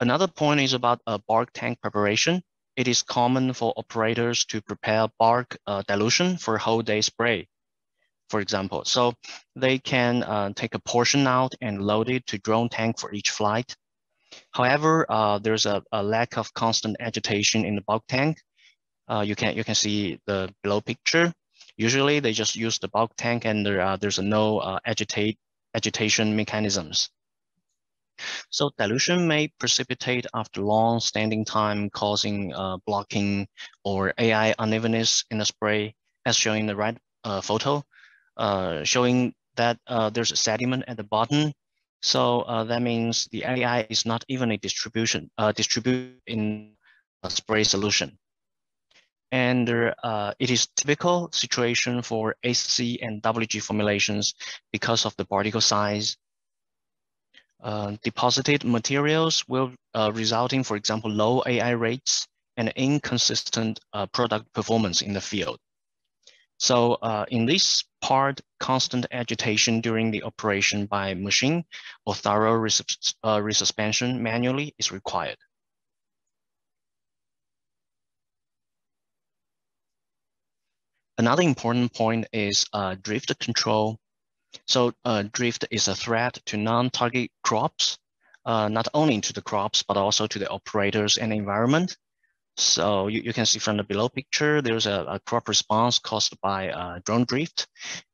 Another point is about uh, bulk tank preparation. It is common for operators to prepare bulk uh, dilution for whole day spray, for example. So they can uh, take a portion out and load it to drone tank for each flight. However, uh, there's a, a, lack of constant agitation in the bulk tank. Uh, you can you can see the below picture. Usually they just use the bulk tank and there, uh, there's no uh, agitate agitation mechanisms. So dilution may precipitate after long standing time, causing uh, blocking or AI unevenness in the spray, as shown in the right uh, photo, uh, showing that uh, there's a sediment at the bottom. So uh, that means the AI is not evenly distribution uh, distribute in a spray solution. And it is typical situation for AC and WG formulations because of the particle size uh, deposited materials will uh, resulting, for example, low AI rates and inconsistent uh, product performance in the field. So uh, in this part, constant agitation during the operation by machine or thorough res uh, resuspension manually is required. Another important point is uh, drift control so uh, drift is a threat to non-target crops, uh, not only to the crops, but also to the operators and environment. So you, you can see from the below picture, there's a, a crop response caused by uh, drone drift.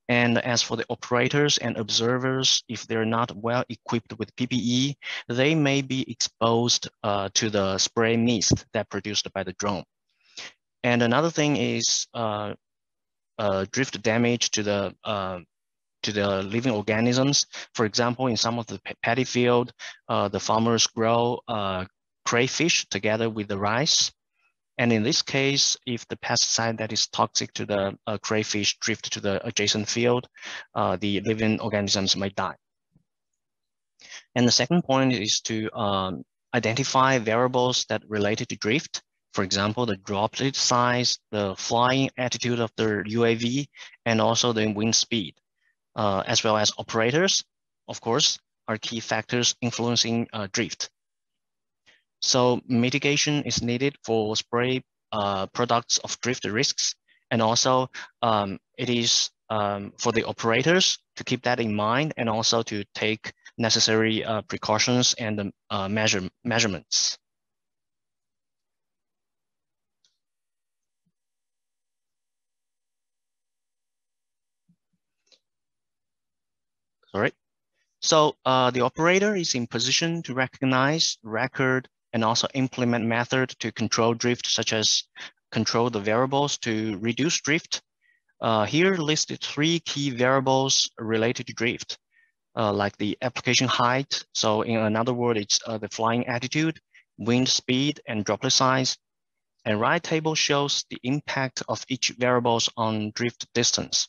And as for the operators and observers, if they're not well equipped with PPE, they may be exposed uh, to the spray mist that produced by the drone. And another thing is uh, uh, drift damage to the uh, to the living organisms. For example, in some of the paddy field, uh, the farmers grow uh, crayfish together with the rice. And in this case, if the pesticide that is toxic to the uh, crayfish drift to the adjacent field, uh, the living organisms may die. And the second point is to um, identify variables that related to drift. For example, the droplet size, the flying attitude of the UAV, and also the wind speed uh, as well as operators, of course, are key factors influencing uh, drift. So mitigation is needed for spray uh, products of drift risks. And also um, it is um, for the operators to keep that in mind and also to take necessary uh, precautions and uh, measure measurements. All right. So uh, the operator is in position to recognize, record, and also implement method to control drift, such as control the variables to reduce drift. Uh, here listed three key variables related to drift, uh, like the application height. So in another word, it's uh, the flying attitude, wind speed, and droplet size. And right table shows the impact of each variables on drift distance.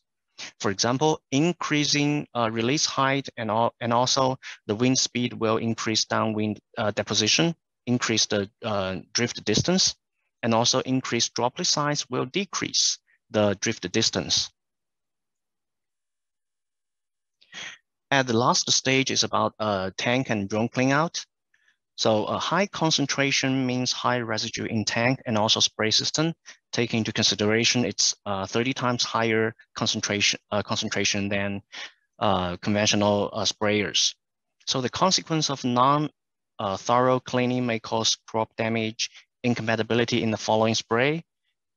For example, increasing uh, release height and, all, and also the wind speed will increase downwind uh, deposition, increase the uh, drift distance, and also increase droplet size will decrease the drift distance. At the last stage is about uh, tank and drone cleanout. So a high concentration means high residue in tank and also spray system, taking into consideration it's uh, 30 times higher concentration, uh, concentration than uh, conventional uh, sprayers. So the consequence of non-thorough uh, cleaning may cause crop damage, incompatibility in the following spray,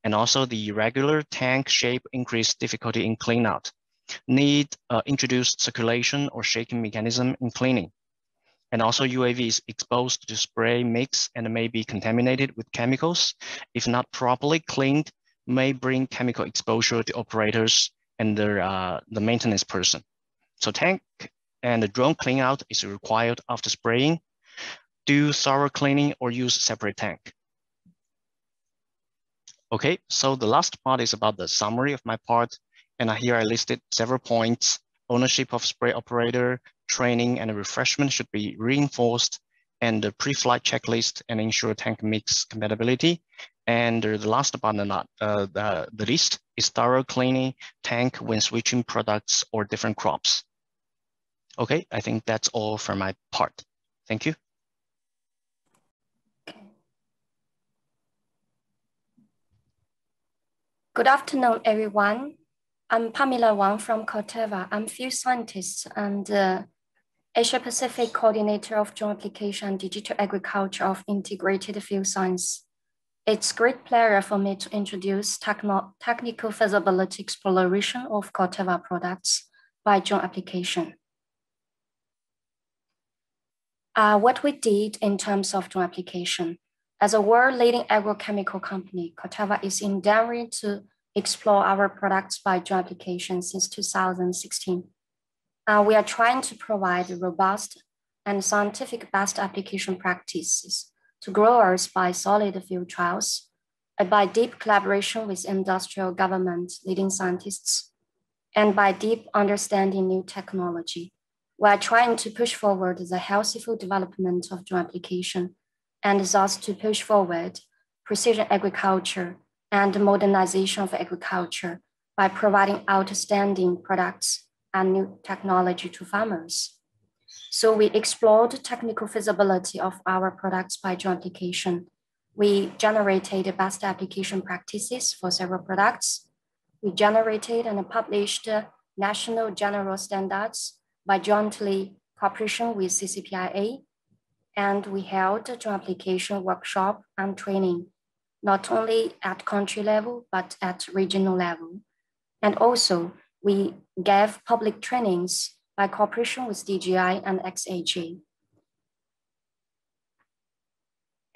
and also the irregular tank shape increase difficulty in cleanout. Need uh, introduce circulation or shaking mechanism in cleaning. And also UAV is exposed to spray mix and may be contaminated with chemicals. If not properly cleaned, may bring chemical exposure to operators and the, uh, the maintenance person. So tank and the drone clean out is required after spraying. Do thorough cleaning or use separate tank. Okay, so the last part is about the summary of my part. And here I listed several points ownership of spray operator, training and refreshment should be reinforced and the pre-flight checklist and ensure tank mix compatibility. And the last but not uh, the, the least is thorough cleaning tank when switching products or different crops. Okay, I think that's all for my part. Thank you. Good afternoon, everyone. I'm Pamela Wang from Corteva. I'm field scientist and uh, Asia Pacific Coordinator of Joint Application Digital Agriculture of Integrated Field Science. It's great pleasure for me to introduce techno technical feasibility exploration of Corteva products by joint application. Uh, what we did in terms of joint application. As a world-leading agrochemical company, Corteva is endeavoring to explore our products by joint application since 2016. Uh, we are trying to provide robust and scientific best application practices to growers by solid field trials, and by deep collaboration with industrial government leading scientists, and by deep understanding new technology. We are trying to push forward the healthy food development of joint application and thus to push forward precision agriculture and modernization of agriculture by providing outstanding products and new technology to farmers. So we explored technical feasibility of our products by joint application. We generated best application practices for several products. We generated and published national general standards by jointly cooperation with CCPIA. And we held joint application workshop and training, not only at country level, but at regional level. And also we gave public trainings by cooperation with DJI and XAG.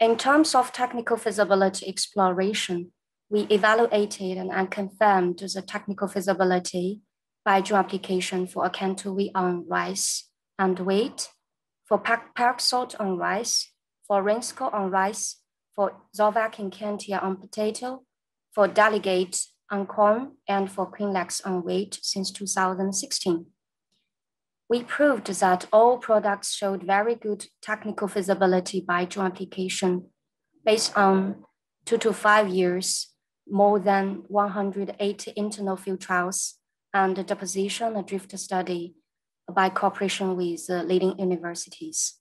In terms of technical feasibility exploration, we evaluated and confirmed the technical feasibility by joint application for Acanthawae on rice and wheat, for Park salt on rice, for Rinskor on rice, for Zorvec Encantia on potato, for Delegate on corn and for Quelex on wheat since 2016. We proved that all products showed very good technical feasibility by joint application based on two to five years, more than 180 internal field trials, and deposition and drift study by cooperation with leading universities.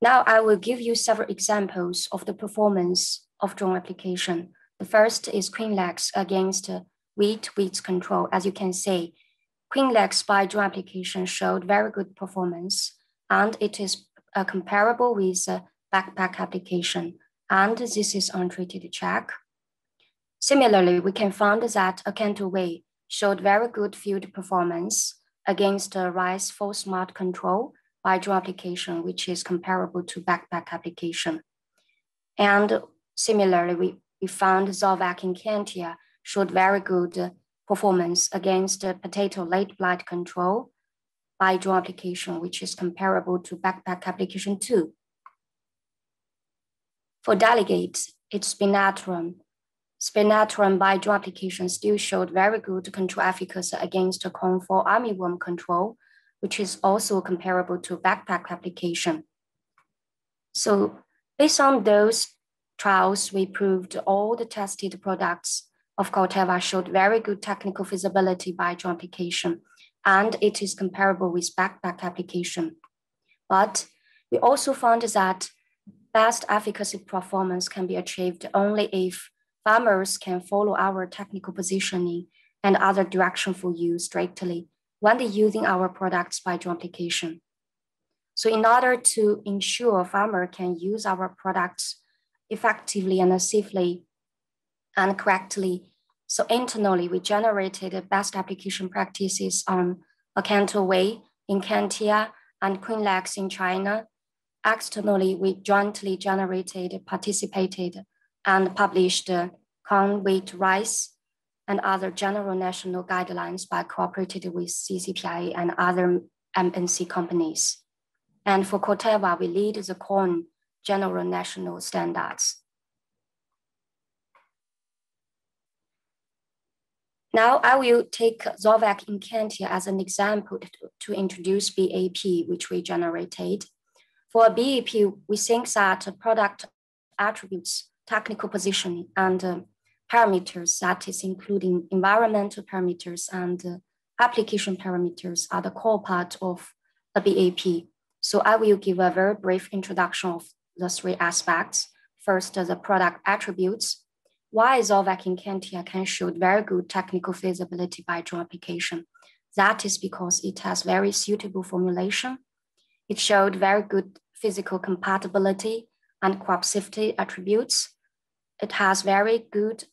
Now I will give you several examples of the performance of drone application. The first is Quelex against wheat weeds control. As you can see, Quelex by drone application showed very good performance, and it is uh, comparable with backpack application, and this is untreated check. Similarly, we can find that Acanthawae showed very good field performance against rice full smart control by drone application, which is comparable to backpack application. And Similarly, we, we found Zorvec Encantia showed very good performance against potato late blight control by drone application, which is comparable to backpack application two. For delegates, it's spinetoram. Spinetoram by drone application still showed very good control efficacy against corn for armyworm control, which is also comparable to backpack application. So based on those trials, we proved all the tested products of Corteva showed very good technical feasibility by joint application, and it is comparable with backpack application. But we also found that best efficacy performance can be achieved only if farmers can follow our technical positioning and other direction for use strictly when they're using our products by joint application. So in order to ensure farmer can use our products effectively and safely and correctly. So internally, we generated best application practices on Acanthawae in Kentia and Quelex in China. Externally, we jointly generated, participated, and published corn, wheat, rice, and other general national guidelines by cooperated with CCPIA and other MNC companies. And for Corteva, we lead the corn general national standards. Now I will take Zorvec Encantia as an example to, introduce BAP, which we generated. For BAP, we think that product attributes, technical positioning, and uh, parameters, that is including environmental parameters and uh, application parameters are the core part of a BAP. So I will give a very brief introduction of the three aspects. First, the product attributes, why Zorvec Encantia can show very good technical feasibility by drone application. That is because it has very suitable formulation. It showed very good physical compatibility and crop safety attributes. It has very good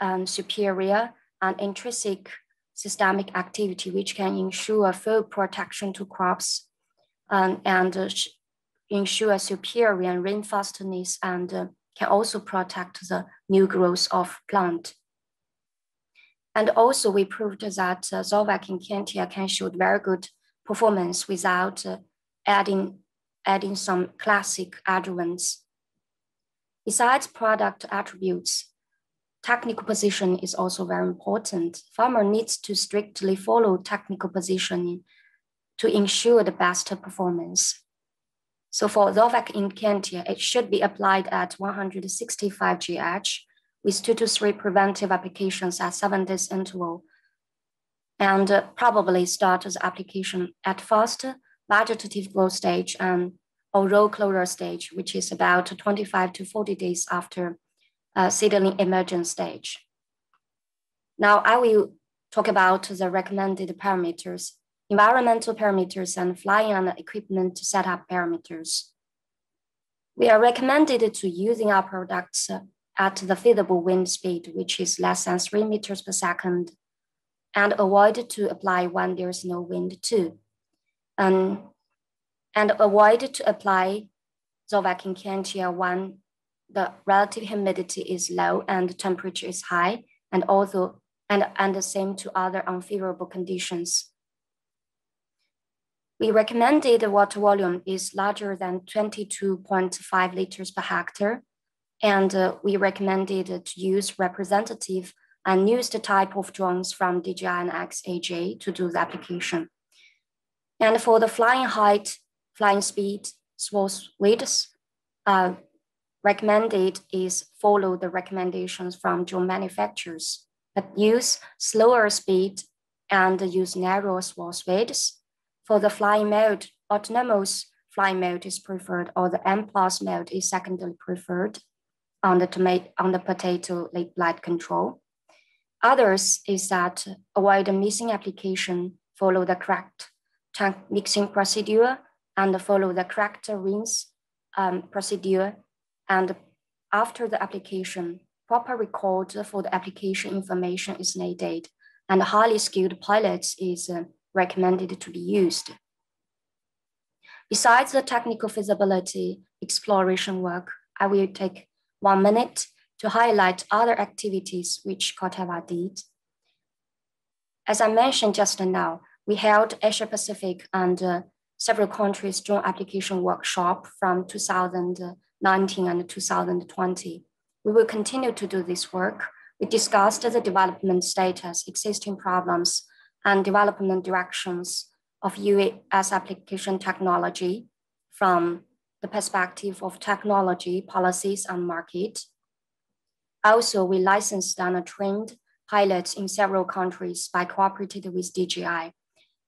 and superior and intrinsic systemic activity, which can ensure full protection to crops um, and uh, ensure superior rain fastness and uh, can also protect the new growth of plant. And also we proved that uh, Zorvec Encantia can show very good performance without uh, adding, adding some classic adjuvants. Besides product attributes, technical position is also very important. Farmer needs to strictly follow technical positioning to ensure the best performance. So for Zorvec Encantia, it should be applied at 165 GH with two to three preventive applications at seven days interval. And uh, probably start the application at first vegetative growth stage and or row closure stage, which is about 25 to 40 days after uh, seedling emergence stage. Now I will talk about the recommended parameters environmental parameters, and flying and equipment setup parameters. We are recommended to using our products at the feasible wind speed, which is less than three meters per second, and avoid to apply when there's no wind too. Um, and avoid to apply Zorvec Encantia when the relative humidity is low and temperature is high, and also and, and the same to other unfavorable conditions. We recommended the water volume is larger than 22.5 liters per hectare. And uh, we recommended to use representative and newest type of drones from DJI and XAG to do the application. And for the flying height, flying speed, swath width, uh, recommended is follow the recommendations from drone manufacturers, but use slower speed and use narrow swath width for the flying mode, autonomous flying mode is preferred, or the M plus mode is secondary preferred on the tomato on the potato light control. Others is that avoid the missing application, follow the correct tank mixing procedure, and follow the correct rinse um, procedure. And after the application, proper record for the application information is needed, and highly skilled pilots is uh, recommended to be used. Besides the technical feasibility exploration work, I will take one minute to highlight other activities which Corteva did. As I mentioned just now, we held Asia Pacific and uh, several countries joint application workshop from 2019 and 2020. We will continue to do this work. We discussed the development status, existing problems, and development directions of UAS application technology from the perspective of technology, policies, and market. Also, we licensed and trained pilots in several countries by cooperating with DJI.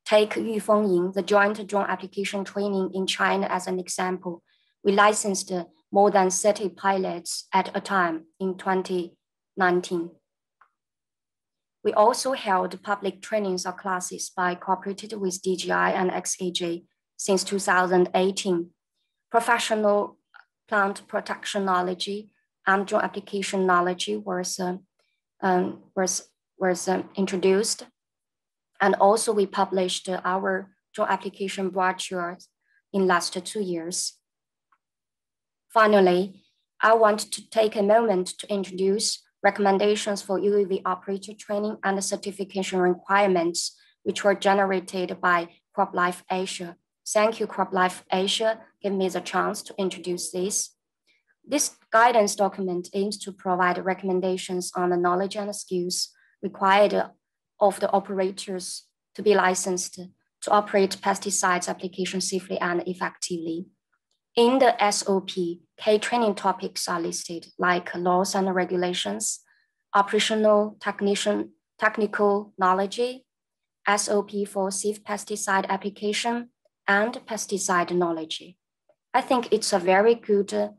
Take Yufeng Ying, the joint drone application training in China as an example. We licensed more than 30 pilots at a time in 2019. We also held public trainings or classes by cooperated with DJI and XAG since 2018. Professional plant protection knowledge and drone application knowledge was, uh, um, was, was uh, introduced. And also we published our drone application brochure in last two years. Finally, I want to take a moment to introduce recommendations for UAV operator training and certification requirements, which were generated by CropLife Asia. Thank you, CropLife Asia, give me the chance to introduce this. This guidance document aims to provide recommendations on the knowledge and skills required of the operators to be licensed to operate pesticides application safely and effectively. In the SOP, key training topics are listed like laws and regulations, operational technician, technical knowledge, SOP for safe pesticide application, and pesticide knowledge. I think it's a very good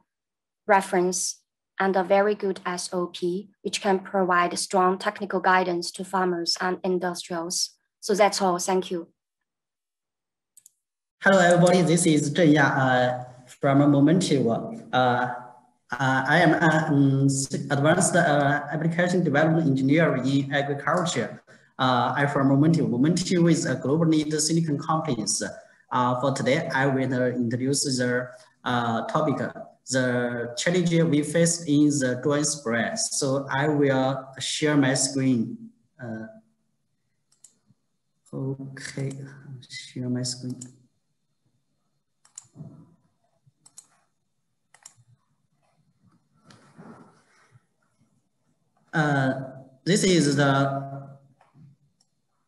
reference and a very good SOP, which can provide strong technical guidance to farmers and industrials. So that's all. Thank you. Hello, everybody. This is Zheng Ya uh, from Momentive. Uh, uh, I am an advanced uh, application development engineer in agriculture. Uh, I'm from Momentive. Momentive is a global leader silicon companies. Uh, for today, I will introduce the topic the challenge we face in the drone spread. So I will share my screen. Okay, share my screen. Uh, this is the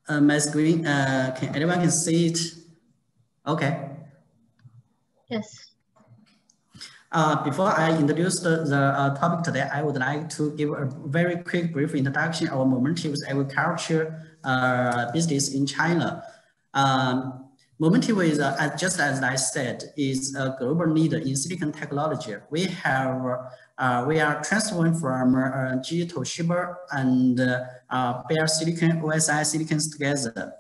uh, my screen. Uh, can anyone can see it? Okay. Yes. Uh, before I introduce the, the uh, topic today, I would like to give a very quick brief introduction of Momentive's agriculture uh, business in China. Um, Momentive is, uh, just as I said, is a global leader in silicon technology. We have, uh, we are transferring from uh, GE Toshiba and uh, Bayer Silicon, OSI Silicons together.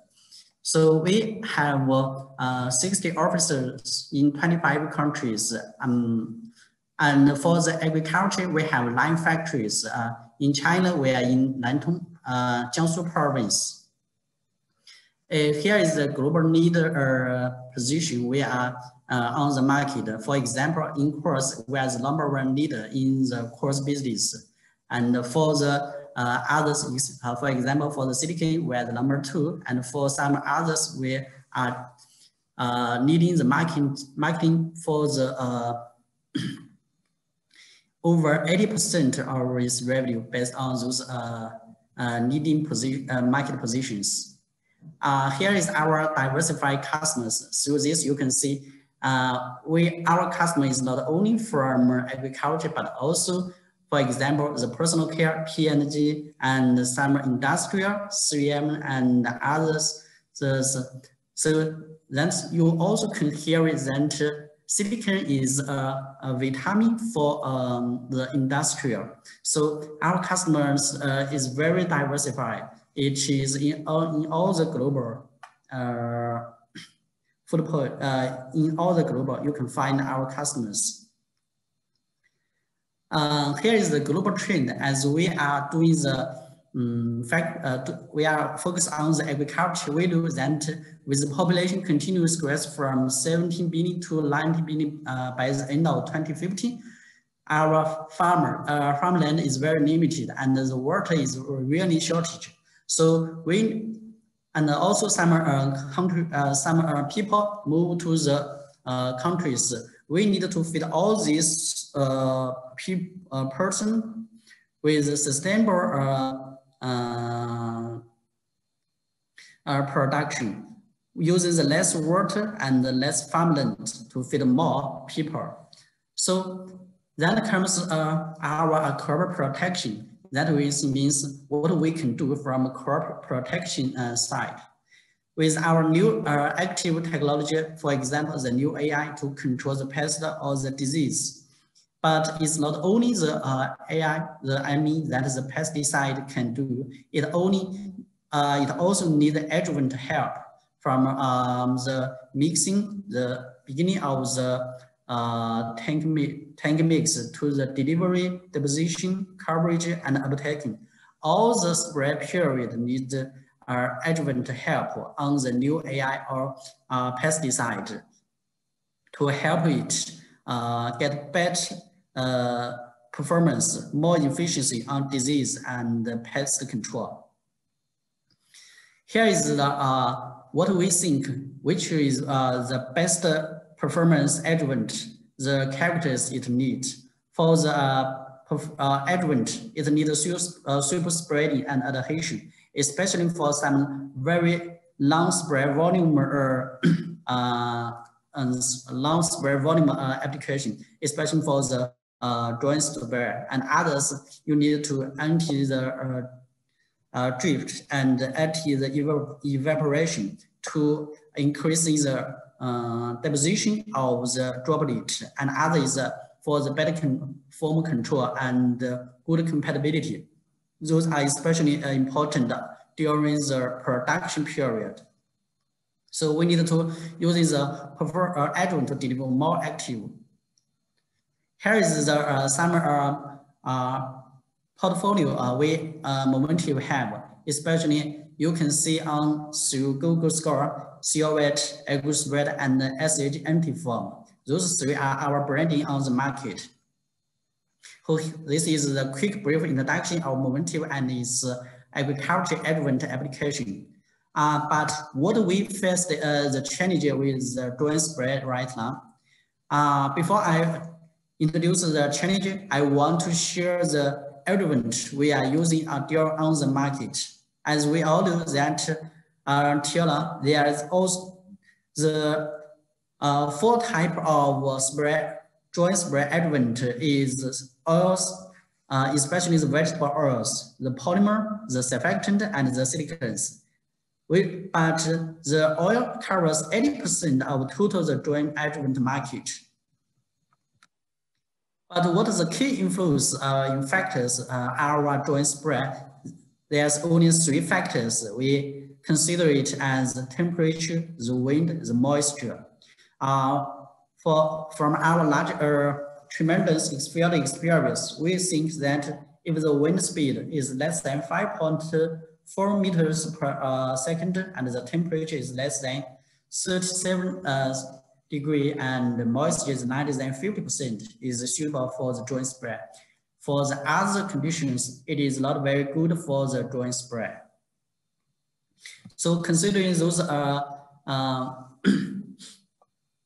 So we have uh, 60 officers in 25 countries. Um, and for the agriculture, we have nine factories. Uh, in China, we are in Nantong, uh, Jiangsu province. Uh, here is the global leader uh, position. We are uh, on the market. For example, in quartz, we are the number one leader in the quartz business. And for the uh, others, uh, for example, for the silicon, we are the number two, and for some others, we are uh, leading the marketing, marketing for the uh, over 80% of its revenue based on those uh, uh, leading uh, market positions. Here is our diversified customers. Through this, you can see uh, we our customer is not only from agriculture, but also for example, the personal care, P&G, and some industrial, 3M, and others. So, so then you also can hear that silicon is a, a vitamin for um, the industrial. So our customers uh, is very diversified. It is in all, in all the global uh, footprint, uh, in all the global, you can find our customers. Uh, here is the global trend as we are doing the um, fact, uh, we are focused on the agriculture. We do that with the population continuous growth from 17 billion to 90 billion uh, by the end of 2050. Our farmer uh, farmland is very limited and the water is really shortage. So we and also some uh, country, uh, some uh, people move to the uh, countries we need to feed all these uh, uh, person with sustainable uh, uh, uh, production the less water and less farmland to feed more people. So that comes uh, our crop protection. That means what we can do from crop protection uh, side with our new uh, active technology, for example, the new AI to control the pest or the disease. But it's not only the uh, AI, the I mean that the pesticide can do. It only, uh, it also needs adjuvant help from um, the mixing, the beginning of the uh, tank, tank mix to the delivery, deposition, coverage, and uptaking. All the spray period needs uh, adjuvant help on the new AI or uh, pesticide to help it uh, get better uh, performance, more efficiency on disease and pest control. Here is the, uh, what we think, which is uh, the best performance adjuvant, the characters it needs. For the uh, adjuvant, it needs super, super spreading and adhesion especially for some very long spread volume uh, uh, long spread volume uh, application, especially for the uh, drawing spread and others, you need to anti the uh, uh, drift and anti the ev evaporation to increase the uh, deposition of the droplet and others for the better form control and good compatibility. Those are especially important during the production period. So we need to use the preferred uh, adjuvant to deliver more active. Here is the uh, some uh, uh, portfolio uh, we uh, Momentive have, especially you can see on through Google Score, COVAT, AgriSpread, and SH Antiform. Those three are our branding on the market. This is the quick brief introduction of Momentive and its agriculture advent application. Uh, but what we faced uh, the challenge with the drawing spread right now. Uh, before I introduce the challenge, I want to share the advent we are using on the market. As we all know that until there is also the uh, four type of spread, joint spread advent is oils, uh, especially the vegetable oils, the polymer, the surfactant, and the silicones. We, but the oil covers 80% of total the drawing adjuvant market. But what is the key influence uh, in factors uh, our joint spread? There's only three factors. We consider it as the temperature, the wind, the moisture. Uh, for, from our large, uh, tremendous field experience, we think that if the wind speed is less than 5.4 meters per uh, second and the temperature is less than 37 uh, degree and the moisture is 90 than 50% is suitable for the drawing spread. For the other conditions, it is not very good for the drawing spread. So considering those are uh,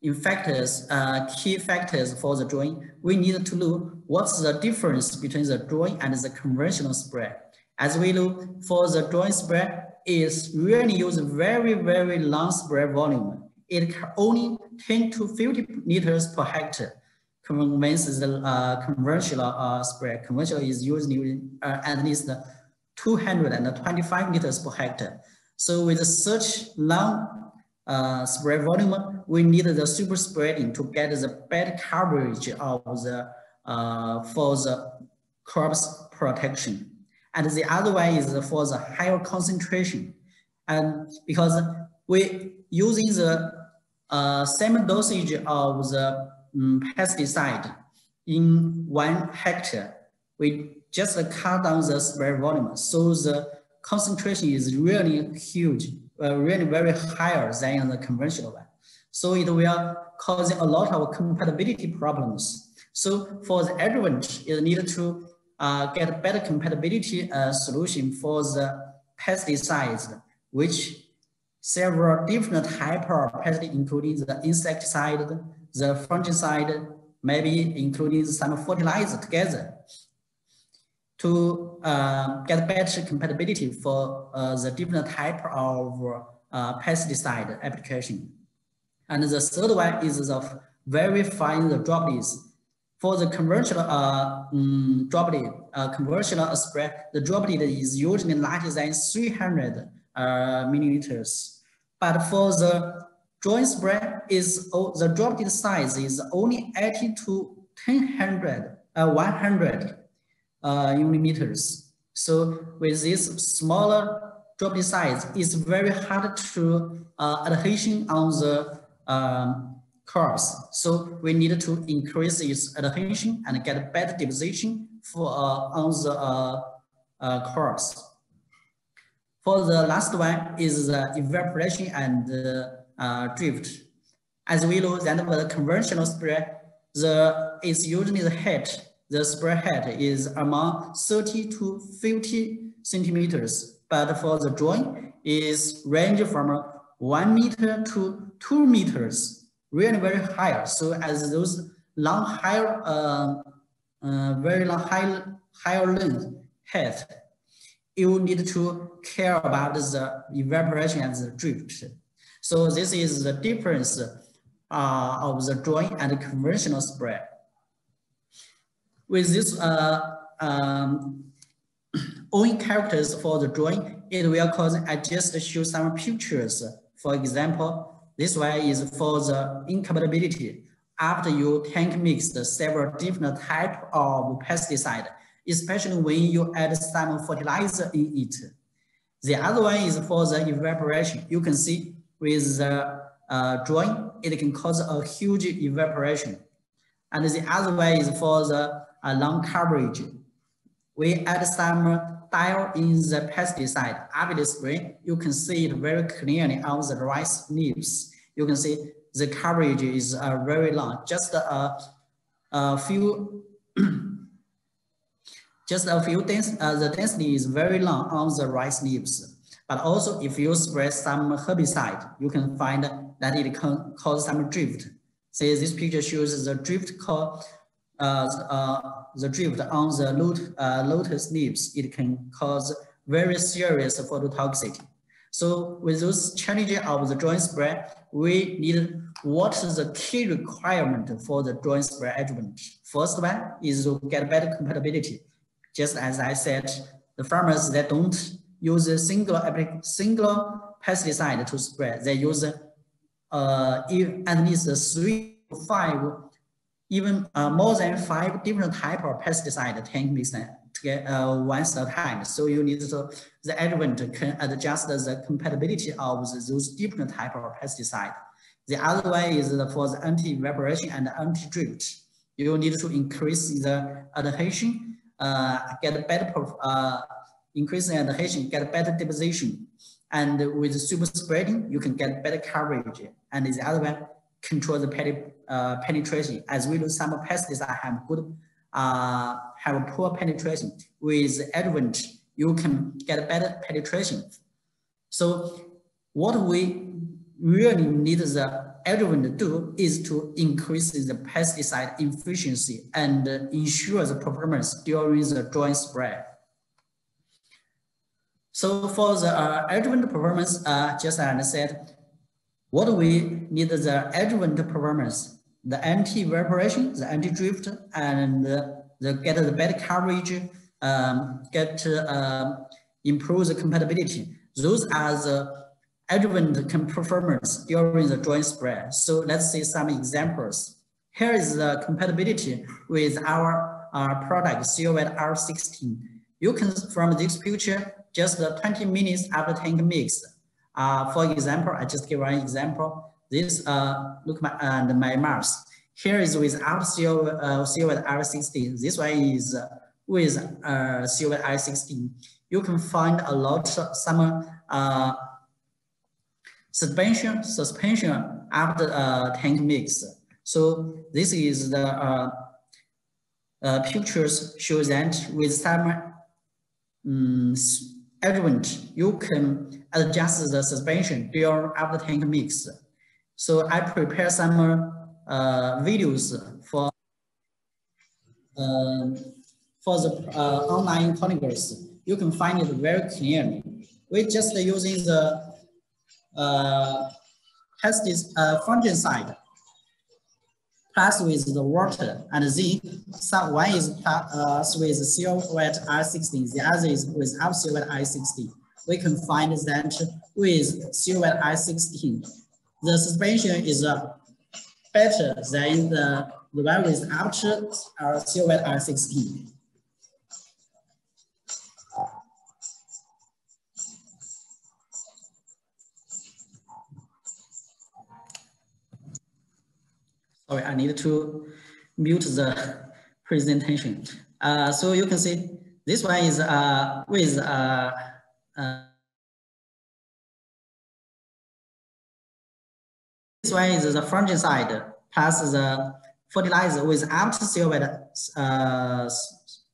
in factors, uh, key factors for the drawing, we need to know what's the difference between the drawing and the conventional spread. As we know, for the drawing spread, is really use very, very long spread volume. It can only 10 to 50 liters per hectare. The uh, conventional uh, spread. Conventional is usually uh, at least 225 liters per hectare. So with such long uh, spread volume, we need the super spreading to get the better coverage of the uh, for the crops protection. And the other way is for the higher concentration. And because we using the uh, same dosage of the um, pesticide in one hectare, we just cut down the spray volume. So the concentration is really huge, uh, really very higher than the conventional one. So it will causing a lot of compatibility problems. So for the adjuvant, it need to uh, get better compatibility uh, solution for the pesticides, which several different type of pesticide, including the insecticide, the fungicide, maybe including some fertilizer together to uh, get better compatibility for uh, the different type of uh, pesticide application. And the third one is the verifying the droplets for the conventional uh, um, droplet, uh, conventional spread, the droplet is usually larger than 300 uh, milliliters. But for the joint spread, is oh, the droplet size is only 80 to 100, uh, 100 uh, millimeters. So with this smaller droplet size, it's very hard to uh, adhesion on the um, course. So we need to increase its adhesion and get better deposition for uh, on the uh, uh. For the last one is the evaporation and uh, drift. As we know that the conventional spray, the it's usually the head, the spread head is among 30 to 50 centimeters, but for the drawing is range from one meter to two meters really very high. So as those long higher, uh, uh, very long high, higher length head, you need to care about the evaporation and the drift. So this is the difference uh, of the drawing and conventional spray. With this uh, um, own characters for the drawing, it will cause, I just show some pictures. For example, this one is for the incompatibility. After you tank mix several different type of pesticide, especially when you add some fertilizer in it. The other one is for the evaporation. You can see with the uh, drawing, it can cause a huge evaporation. And the other way is for the uh, long coverage. We add some dial in the pesticide spray. You can see it very clearly on the rice leaves. You can see the coverage is uh, very long, just a, a few just a few dens uh, the density is very long on the rice leaves. But also if you spray some herbicide, you can find that it can cause some drift. See this picture shows the drift uh, uh, the drift on the lot, uh, lotus leaves. It can cause very serious phytotoxicity. So with those challenges of the joint spray, we need what is the key requirement for the joint spray adjuvant. First one is to get better compatibility. Just as I said, the farmers that don't use a single single pesticide to spray, they use uh, at least three, five, even uh, more than five different type of pesticide tank mix to get uh, once a time. So you need to, the adjuvant can adjust the compatibility of those different type of pesticide. The other way is for the anti-evaporation and anti-drift. You need to increase the adhesion uh, get better, uh, increasing adhesion, get better deposition. And with super spreading, you can get better coverage. And the other one, control the uh, penetration. As we know, some pesticides have good, uh, have poor penetration. With adjuvant, you can get better penetration. So what we really need the adjuvant to do is to increase the pesticide efficiency and ensure the performance during the joint spray. So for the uh, adjuvant performance, uh, just as I said, what we need the adjuvant performance, the anti-evaporation, the anti-drift, and the, the get the better coverage, um, get uh, improve the compatibility. Those are the adjuvant performance during the joint spread. So let's see some examples. Here is the compatibility with our uh, product COVET R16. You can, from this picture, just 20 minutes after tank mix. Uh, for example, I just give one example. This, uh, look my, and my mouse. Here is without COVET, uh, COVET R16. This one is uh, with uh, COVET R16. You can find a lot, some uh, suspension suspension after uh, tank mix. So this is the uh, uh, pictures show that with some um, adjuvant, you can adjust the suspension during after tank mix. So I prepare some uh, videos for uh, for the uh, online congress. You can find it very clearly. We just using the uh, pesticide, uh, fungicide plus with the water, and then some one is uh, with COVET R16, the other is without COVET R16. We can find that with COVET R16, the suspension is uh, better than the, the one without uh, COVET R16. Sorry, I need to mute the presentation. Uh, so you can see this one is uh, with uh, uh, this one is the fungicide plus the fertilizer with after COVET, uh,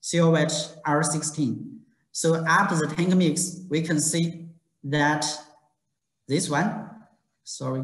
COVET R16. So after the tank mix, we can see that this one, sorry,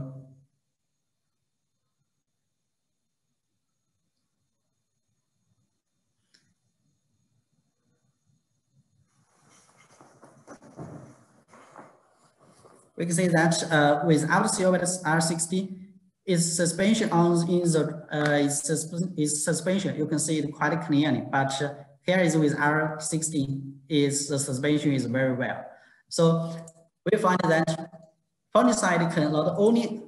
we can say that uh, without Silwet R60, its suspension on in the uh, its, its suspension, you can see it quite clearly. But uh, here is with R60, is the suspension is very well. So we find that fungicide can not only,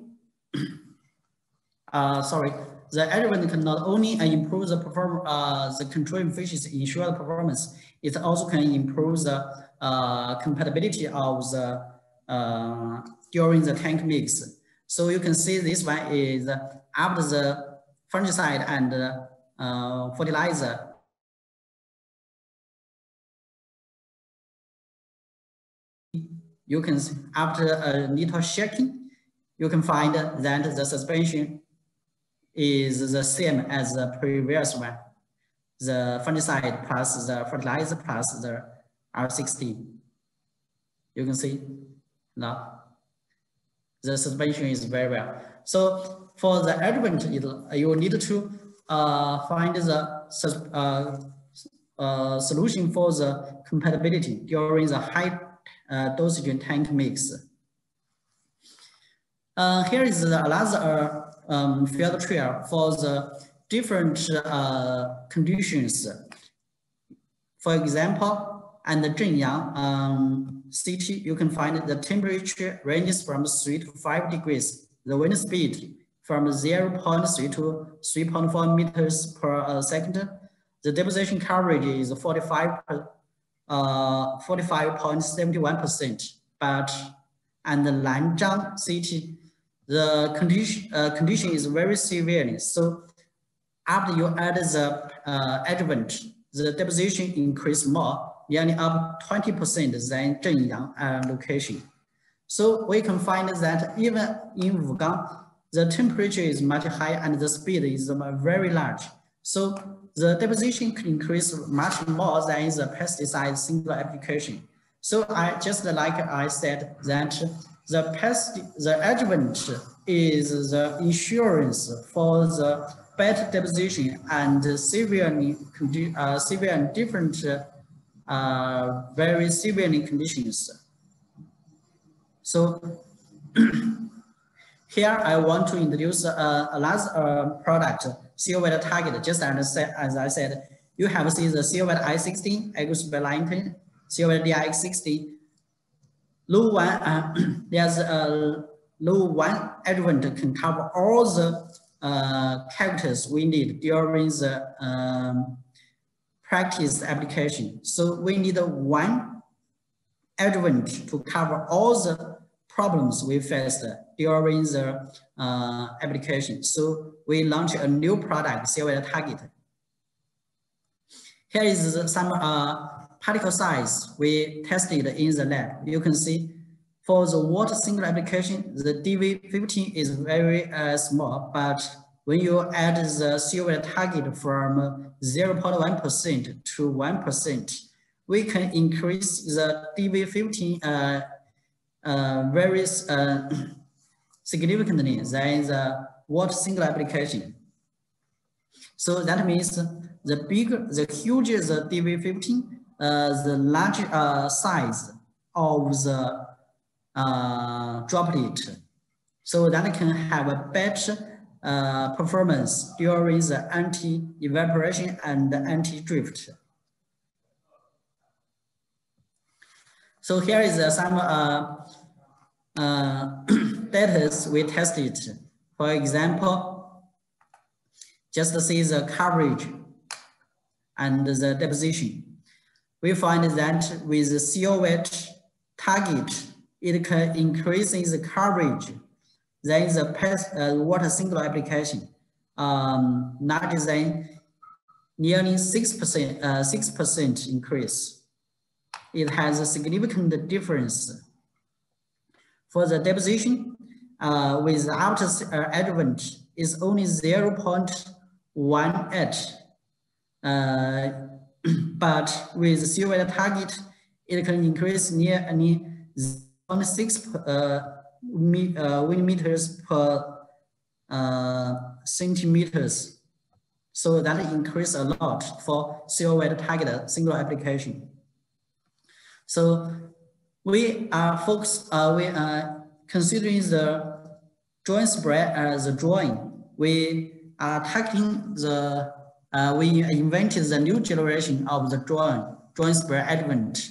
uh, sorry, the adjuvant can not only improve the perform uh, the control efficiency, ensure the performance, it also can improve the uh, compatibility of the uh, during the tank mix. So you can see this one is after the fungicide and uh, fertilizer. You can, see after a little shaking, you can find that the suspension is the same as the previous one. The fungicide plus the fertilizer plus the R60. You can see now the suspension is very well. So for the adjuvant, you need to uh, find the uh, uh, solution for the compatibility during the high uh, dosage tank mix. Uh, here is the another um, field trial for the different uh, conditions. For example, and the Zhenyang um, city, you can find the temperature ranges from 3 to 5 degrees. The wind speed from 0 0.3 to 3.4 meters per uh, second. The deposition coverage is 45 uh, 45.71%. But and the Nanzhang city, the condition uh, condition is very severe. So after you add the uh, adjuvant, the deposition increase more, nearly up 20% than Zhenyang uh, location. So we can find that even in Wugang, the temperature is much higher and the speed is very large. So the deposition can increase much more than the pesticide single application. So I just like I said that the pest, the adjuvant is the insurance for the better deposition and severe, uh, severe and different, very severe conditions. So here I want to introduce uh, last uh, product, Silwet Target. Just as, as I said, you have seen the Silwet I16, Agrospelinton, Silwet DX60, low one, uh, there's a low one adjuvant can cover all the uh, characters we need during the um, practice application. So we need one adjuvant to cover all the problems we faced during the uh, application. So we launched a new product, Silwet Target. Here is some uh, particle size we tested in the lab. You can see for the water single application, the DV15 is very uh, small, but when you add the Silwet Target from 0.1% to 1%, we can increase the DV15 uh, uh, very uh, significantly than the water single application. So that means the bigger, the huger the DV15, uh, the large uh, size of the uh, droplet so that can have a better uh, performance during the anti-evaporation and anti-drift. So here is uh, some uh, uh, data we tested. For example, just see the coverage and the deposition we find that with the CO target, it can increase the coverage than the pest, uh, water single application, um, not than nearly 6%, uh, 6% increase. It has a significant difference. For the deposition, uh, without uh, adjuvant is only 0.18 uh, but with Silwet Target, it can increase near nearly 0.6 mi uh, millimeters per uh, centimeters. So that increase a lot for CO Silwet Target single application. So we are focused, uh, we are considering the joint spread as a drone. We are targeting the, uh, we invented the new generation of the drone, joint spread advent.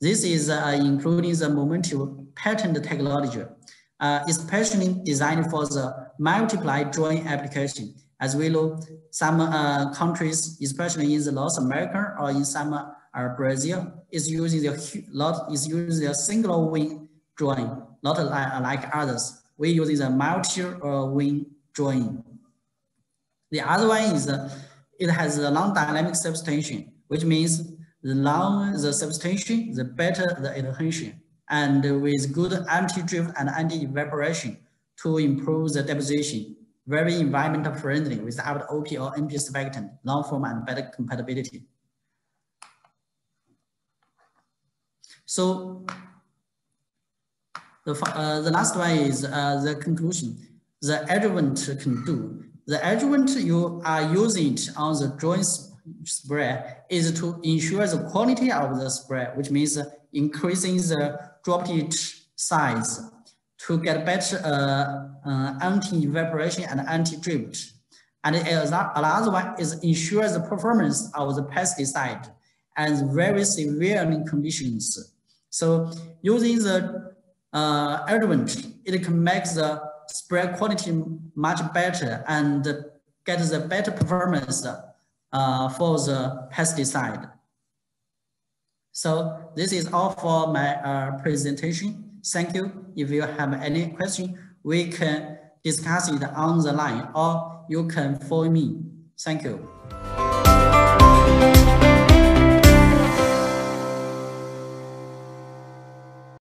This is uh, including the momentum pattern technology, uh, especially designed for the multiply drone application. As we know, some uh, countries, especially in the North America or in some uh, Brazil, is using the lot is using a single wing drone, not like, like others. We using the multi uh, wing drone. The other one is uh, it has a long dynamic substitution, which means the longer the substitution, the better the adhesion, and with good anti-drift and anti-evaporation to improve the deposition. Very environmental friendly without OP or NP surfactant, long form and better compatibility. So the, uh, the last one is uh, the conclusion. The adjuvant can do. The adjuvant you are using on the drone spray is to ensure the quality of the spray, which means increasing the droplet size to get better uh, uh, anti-evaporation and anti-drift. And another one is ensure the performance of the pesticide and very severe conditions. So using the uh, adjuvant, it can make the spray quality much better and get the better performance uh, for the pesticide. So this is all for my uh, presentation. Thank you. If you have any question, we can discuss it on the line or you can phone me. Thank you.